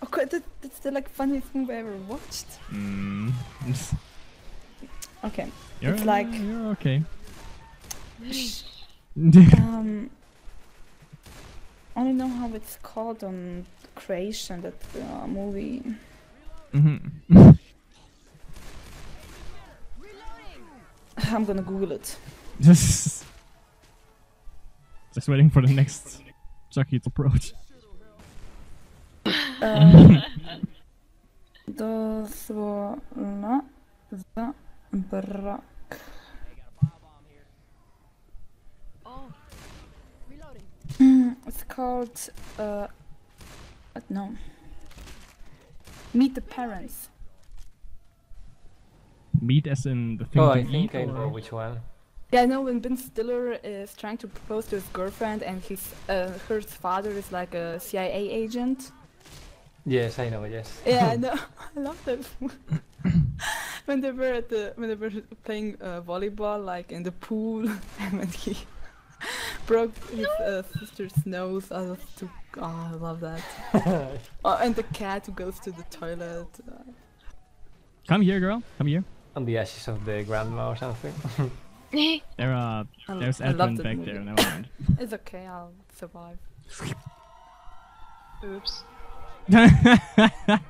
Okay, that, that's the like funniest movie I ever watched.
Mm.
Okay.
You're,
It's like-
you're okay.
Um, I don't know how it's called on Creation that uh, movie.
mm-hmm.
I'm gonna Google it.
Just, just waiting for the next Chucky to approach.
Uh, Dozvola za brak.
Oh,
Hmm, It's called uh, no. Meet the parents.
Meet as in the thing
Oh,
to
I think
eat,
I know which one.
Yeah, I know when Ben Stiller is trying to propose to his girlfriend, and his uh, her father is like a CIA agent.
Yes, I know, yes.
Yeah, I know. I love that. when they were at the when they were playing uh, volleyball, like in the pool, and when he broke his uh, sister's nose, I was too. Oh, I love that. Oh, and the cat who goes to the toilet. Uh,
Come here, girl. Come here.
On the ashes of the grandma or something.
There, uh, there's
I love
Edmund
that
back
movie.
there. Never mind.
It's okay. I'll survive.
oops.
that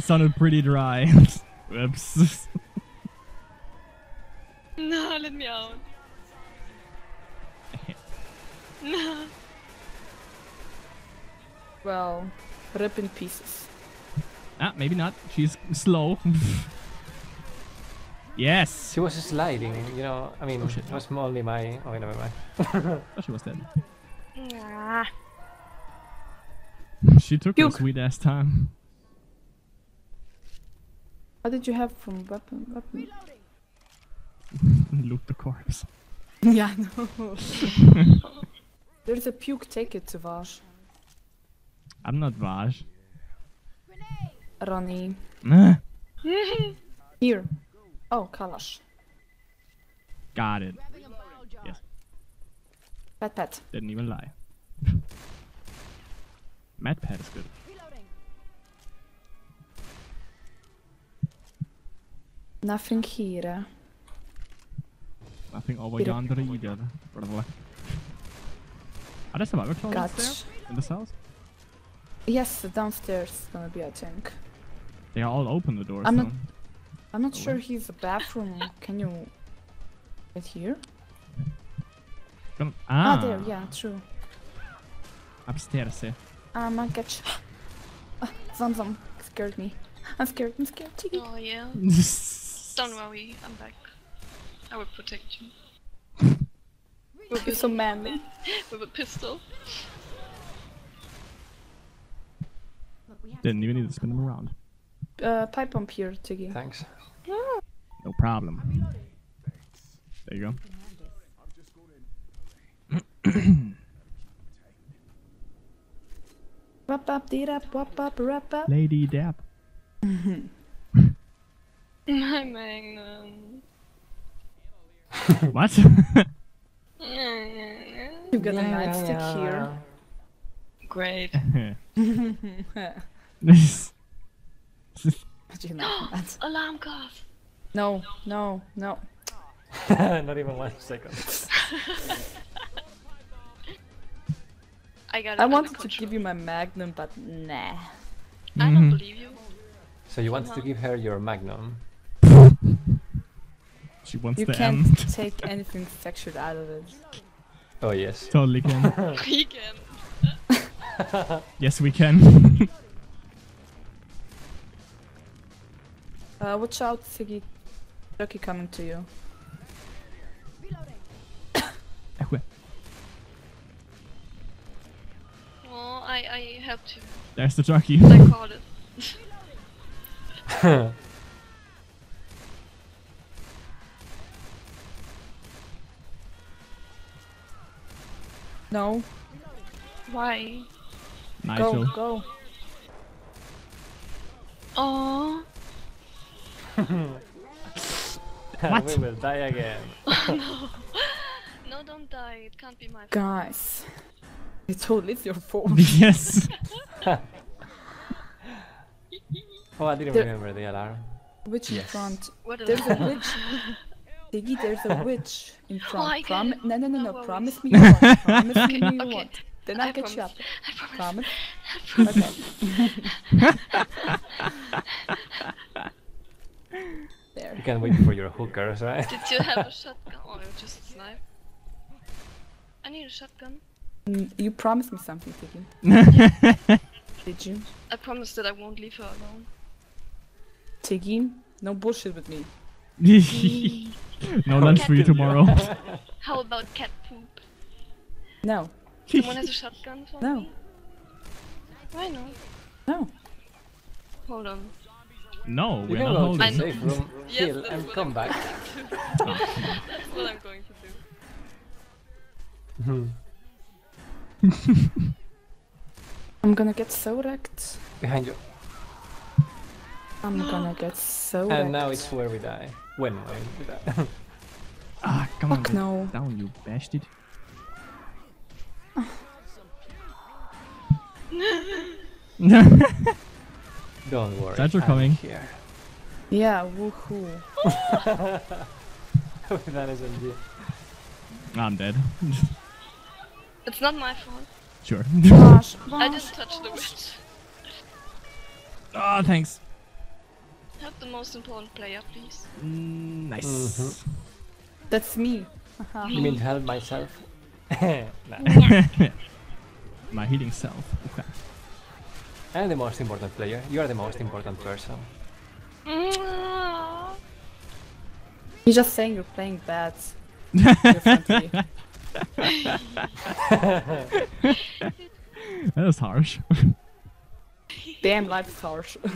sounded pretty dry. Whoops.
No, let me out. No.
Well, rip in pieces.
ah, maybe not. She's slow. yes.
She was sliding, you know. I mean,
Oh, shit.
it was only my. Oh, never mind.
Oh, she was dead.
Ah.
She took her
Puke.
sweet ass time.
What did you have from weapon? weapon?
Loot the corpse.
yeah, no. There's a puke. Take it, Savage.
I'm not Vaj.
Ronnie. Here. Oh, Kalash.
Got it. Yes.
Pat pat.
Didn't even lie. Mad Pad is good.
Reloading.
Nothing here.
Nothing over
Bit
yonder either. Brother. Are there survivor closets there? In this house?
Yes, downstairs is gonna be, I think.
They all open the doors.
I'm not-
though.
I'm not
Oh,
sure he's a bathroom. Can you get here?
Come-
Ah,
ah,
there, yeah, true.
Upstairs, yeah.
Ah, my gosh. Ah, Zamzam scared me. I'm scared. I'm scared. Tiggy.
Oh yeah. Don't worry, I'm back. I will protect you.
You're so manly.
With a pistol.
Didn't even need to spin them around.
Uh, pipe bomb here, Tiggy.
Thanks.
No problem. There you go.
Wap up, dee up, wap up, rap up.
Lady Dap.
My magnum.
what?
You've got a nightstick here.
Great.
This-
Imagine that.
Alarm clock.
No, no, no.
Not even one second.
I got
I wanted to give you my magnum, but nah.
I don't believe you.
So you wanted to give her your magnum.
she wants
You
the
can't
M.
take anything sexual out of it.
Oh yes.
Totally can.
We can.
yes, we can.
Uh, watch out, Siggy. Turkey coming to you.
I, I helped you.
There's the jockey.
I caught it.
No,
Why?
Nigel.
go, go.
Oh,
What?
we will die again.
Oh, no, don't die. It can't be my fault.
Guys. It totally is your fault.
yes.
Oh, I didn't
There-
remember the alarm.
Witch in
Yes.
front.
What
There's a
a
witch. Siggy, there's a witch in
Oh,
front.
get
Prom- no, no, no,
No
no. Promise me you won't. Promise me you
okay.
won't. Then
I
I'll get you up.
promise.
Promise?
I
okay.
promise.
there.
You can wait for your hookers, right?
Did you have a shotgun oh, or just a snipe? I need a shotgun.
Mm, You promised me something, Siggy. Did you?
I promise that I won't leave her alone.
Tiggy, no bullshit with me.
no lunch for you tomorrow.
How about cat poop?
No,
Someone has a shotgun for
no,
me? Why not?
no.
Hold on.
no, we're
can
not
go
holding.
the
I know.
safe room,
Yes,
heal, and come
I'm
back.
That's what I'm going to do.
I'm gonna get so wrecked.
Behind you.
I'm gonna get so wrecked.
And now it's where we die. When when we die.
Ah, come on,
Fuck
get
no.
down, you bastard.
Don't worry.
Thatcher
I'm
coming.
Here.
Yeah, woohoo.
With that SMG.
I'm dead.
It's not my fault.
sure.
Gosh,
I
gosh.
didn't touch the witch.
Ah, thanks.
Help the most important player, please.
Mm, nice.
Mhm.
That's me.
You mean to help myself?
My healing self. Okay.
I'm the most important player. You are the most important person.
Mwah.
You're just saying you're playing bad. Differently.
That was harsh.
Damn, life is harsh.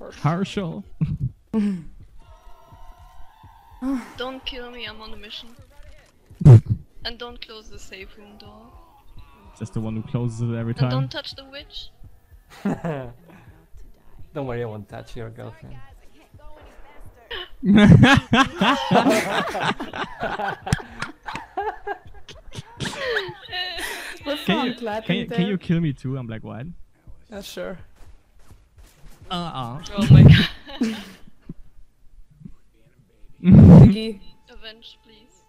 harsh.
Harshal.
don't kill me, I'm on a mission. and don't close the safe room door.
Just the one who closes it every
And
time.
don't touch the witch.
Don't worry, I won't touch your girlfriend.
We're
Can you, can, you, can you kill me too? I'm like, what?
Yeah, sure.
Uh-uh.
Oh my god.
Biggie.
Avenge, please.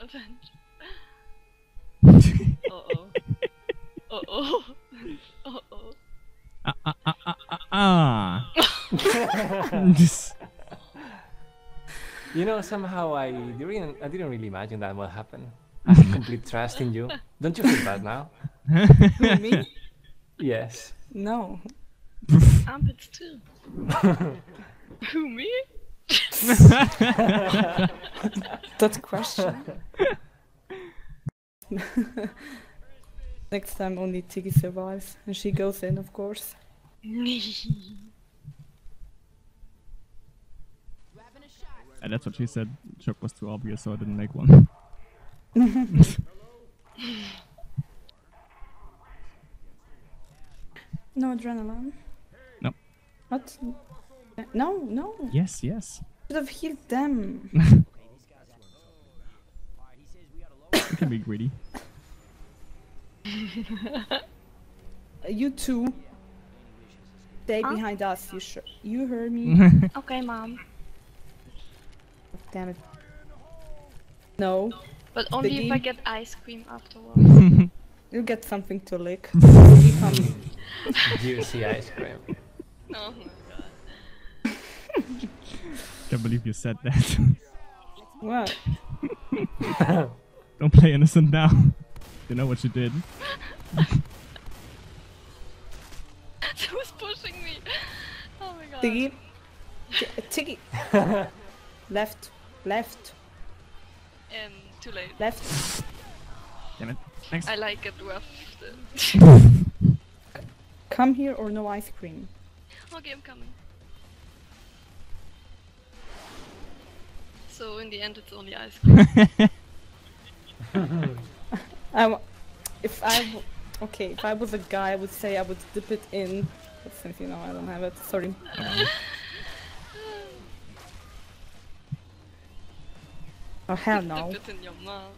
Avenge. Uh oh. Uh oh. Uh oh.
Ah. This-
You know, somehow I didn't, I didn't really imagine that would happen. I have complete trust in you. Don't you feel bad now?
Who, me?
Yes.
No.
armpits too. Who me?
That question. Next time only Tiggy survives, and she goes in, of course.
And that's what she said. Choke was too obvious, so I didn't make one.
No adrenaline.
No.
What? No, no.
Yes, yes.
Should have healed them.
You can be greedy.
Uh, you two. Stay
Huh?
behind us. You sure? You heard me?
okay, mom.
Damn it. No.
But only if I get ice cream afterwards.
You get something to lick.
Juicy ice cream.
oh my god.
Can't believe you said that.
what?
Don't play innocent now. You know what you did.
Who's pushing me? Oh my god.
Tiggy. Tiggy. Left. Left.
And too late.
Left.
Damn it. Thanks.
I like it rough.
Come here or no ice cream.
okay, I'm coming. So in the end, it's only ice cream.
I wa- if I w- okay, if I was a guy, I would say I would dip it in. But since you know I don't have it, sorry. Oh hell no!
Dip it in your mouth.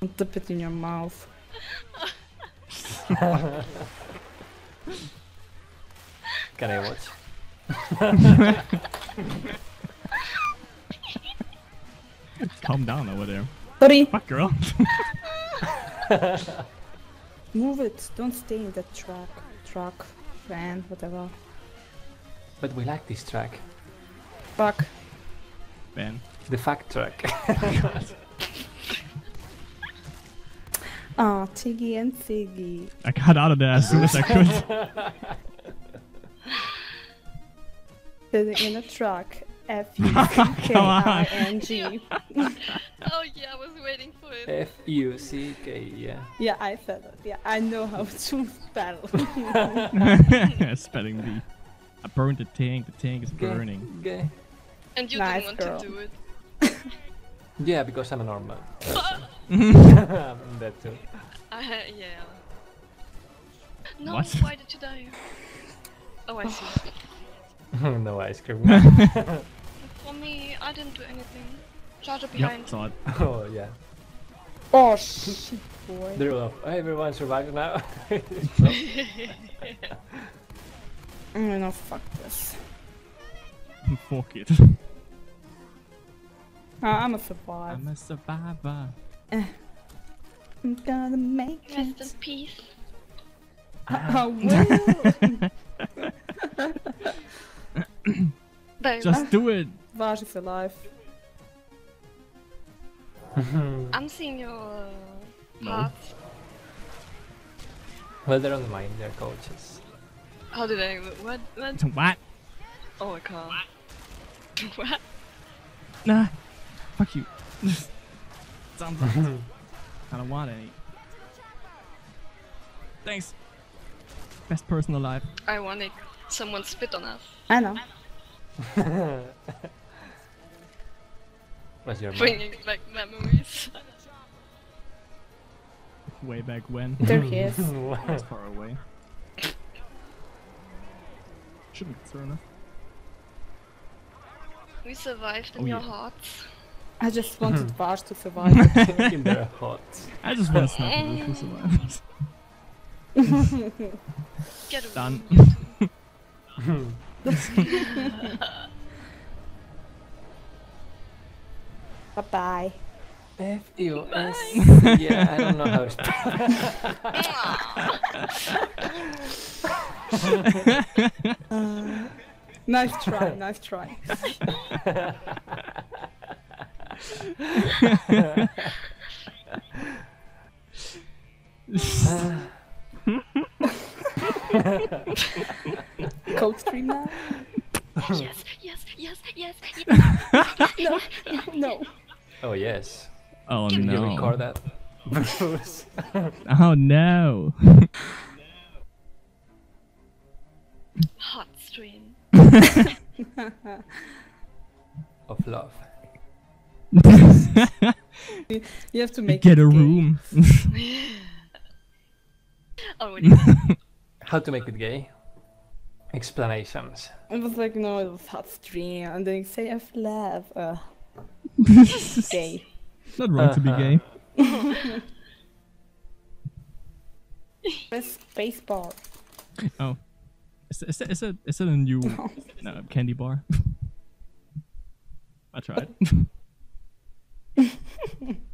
Don't dip it in your mouth.
Can I watch?
Calm down over there.
Sorry,
Fuck, girl.
move it. Don't stay in that truck, truck, van, whatever.
But we like this track.
Fuck.
Man.
The fact track.
oh, Tiggy and Tiggy.
I got out of there as soon as I could.
Sitting in a truck. F U C K I N G.
oh yeah, I was waiting for it.
F U C K, yeah.
Yeah, I said it. Yeah, I know how to spell.
Spelling bee. I burned the tank. The tank is burning.
Okay.
And you
Nice
didn't want
girl.
to do it.
Yeah, because I'm a normal person. that too.
I ha- yeah. No,
What?
why did you die? Oh, I see.
no ice cream.
For me, I didn't do anything. Charger
Yep,
behind.
saw it.
oh yeah.
oh shit, boy.
The rule of everyone survives now.
Mm, no, fuck this.
Fuck it.
Ah, I'm a survivor.
I'm a survivor.
I'm gonna make
Rest in
it.
peace.
I will.
Just do it.
Vaj is alive.
I'm seeing your uh,
No.
hearts.
well, they're on mine. They're coaches.
How did I? What? What?
What?
Oh, I can't. what?
Nah. Fuck you. Sounds like I don't want any. Thanks. Best person alive.
Ironic. Someone spit on us.
I know.
What's your mom?
Bringing back memories.
Way back when.
There he is.
That's far away. Shouldn't concern us.
We survived in
Oh,
your
yeah.
hearts.
I just wanted Vaj to survive.
In their hearts.
I just want to snap the roof for survivors.
Get a
Done.
bye bye.
F U S. Yeah, I don't know how to spell.
Uh, nice try, nice try. Cold stream now?
Yes, yes, yes, yes, yes.
no, no.
Oh, yes.
Oh, Give no.
Can you record that?
Oh, no.
Hot
of love.
You have to make
Get
it
a
gay.
room.
Already.
How to make it gay? Explanations.
It was like, no, it was hot stream, and then you say of love. Uh, gay.
Not wrong to be gay.
Press spacebar.
Oh. Is, it a new no, candy bar? I tried.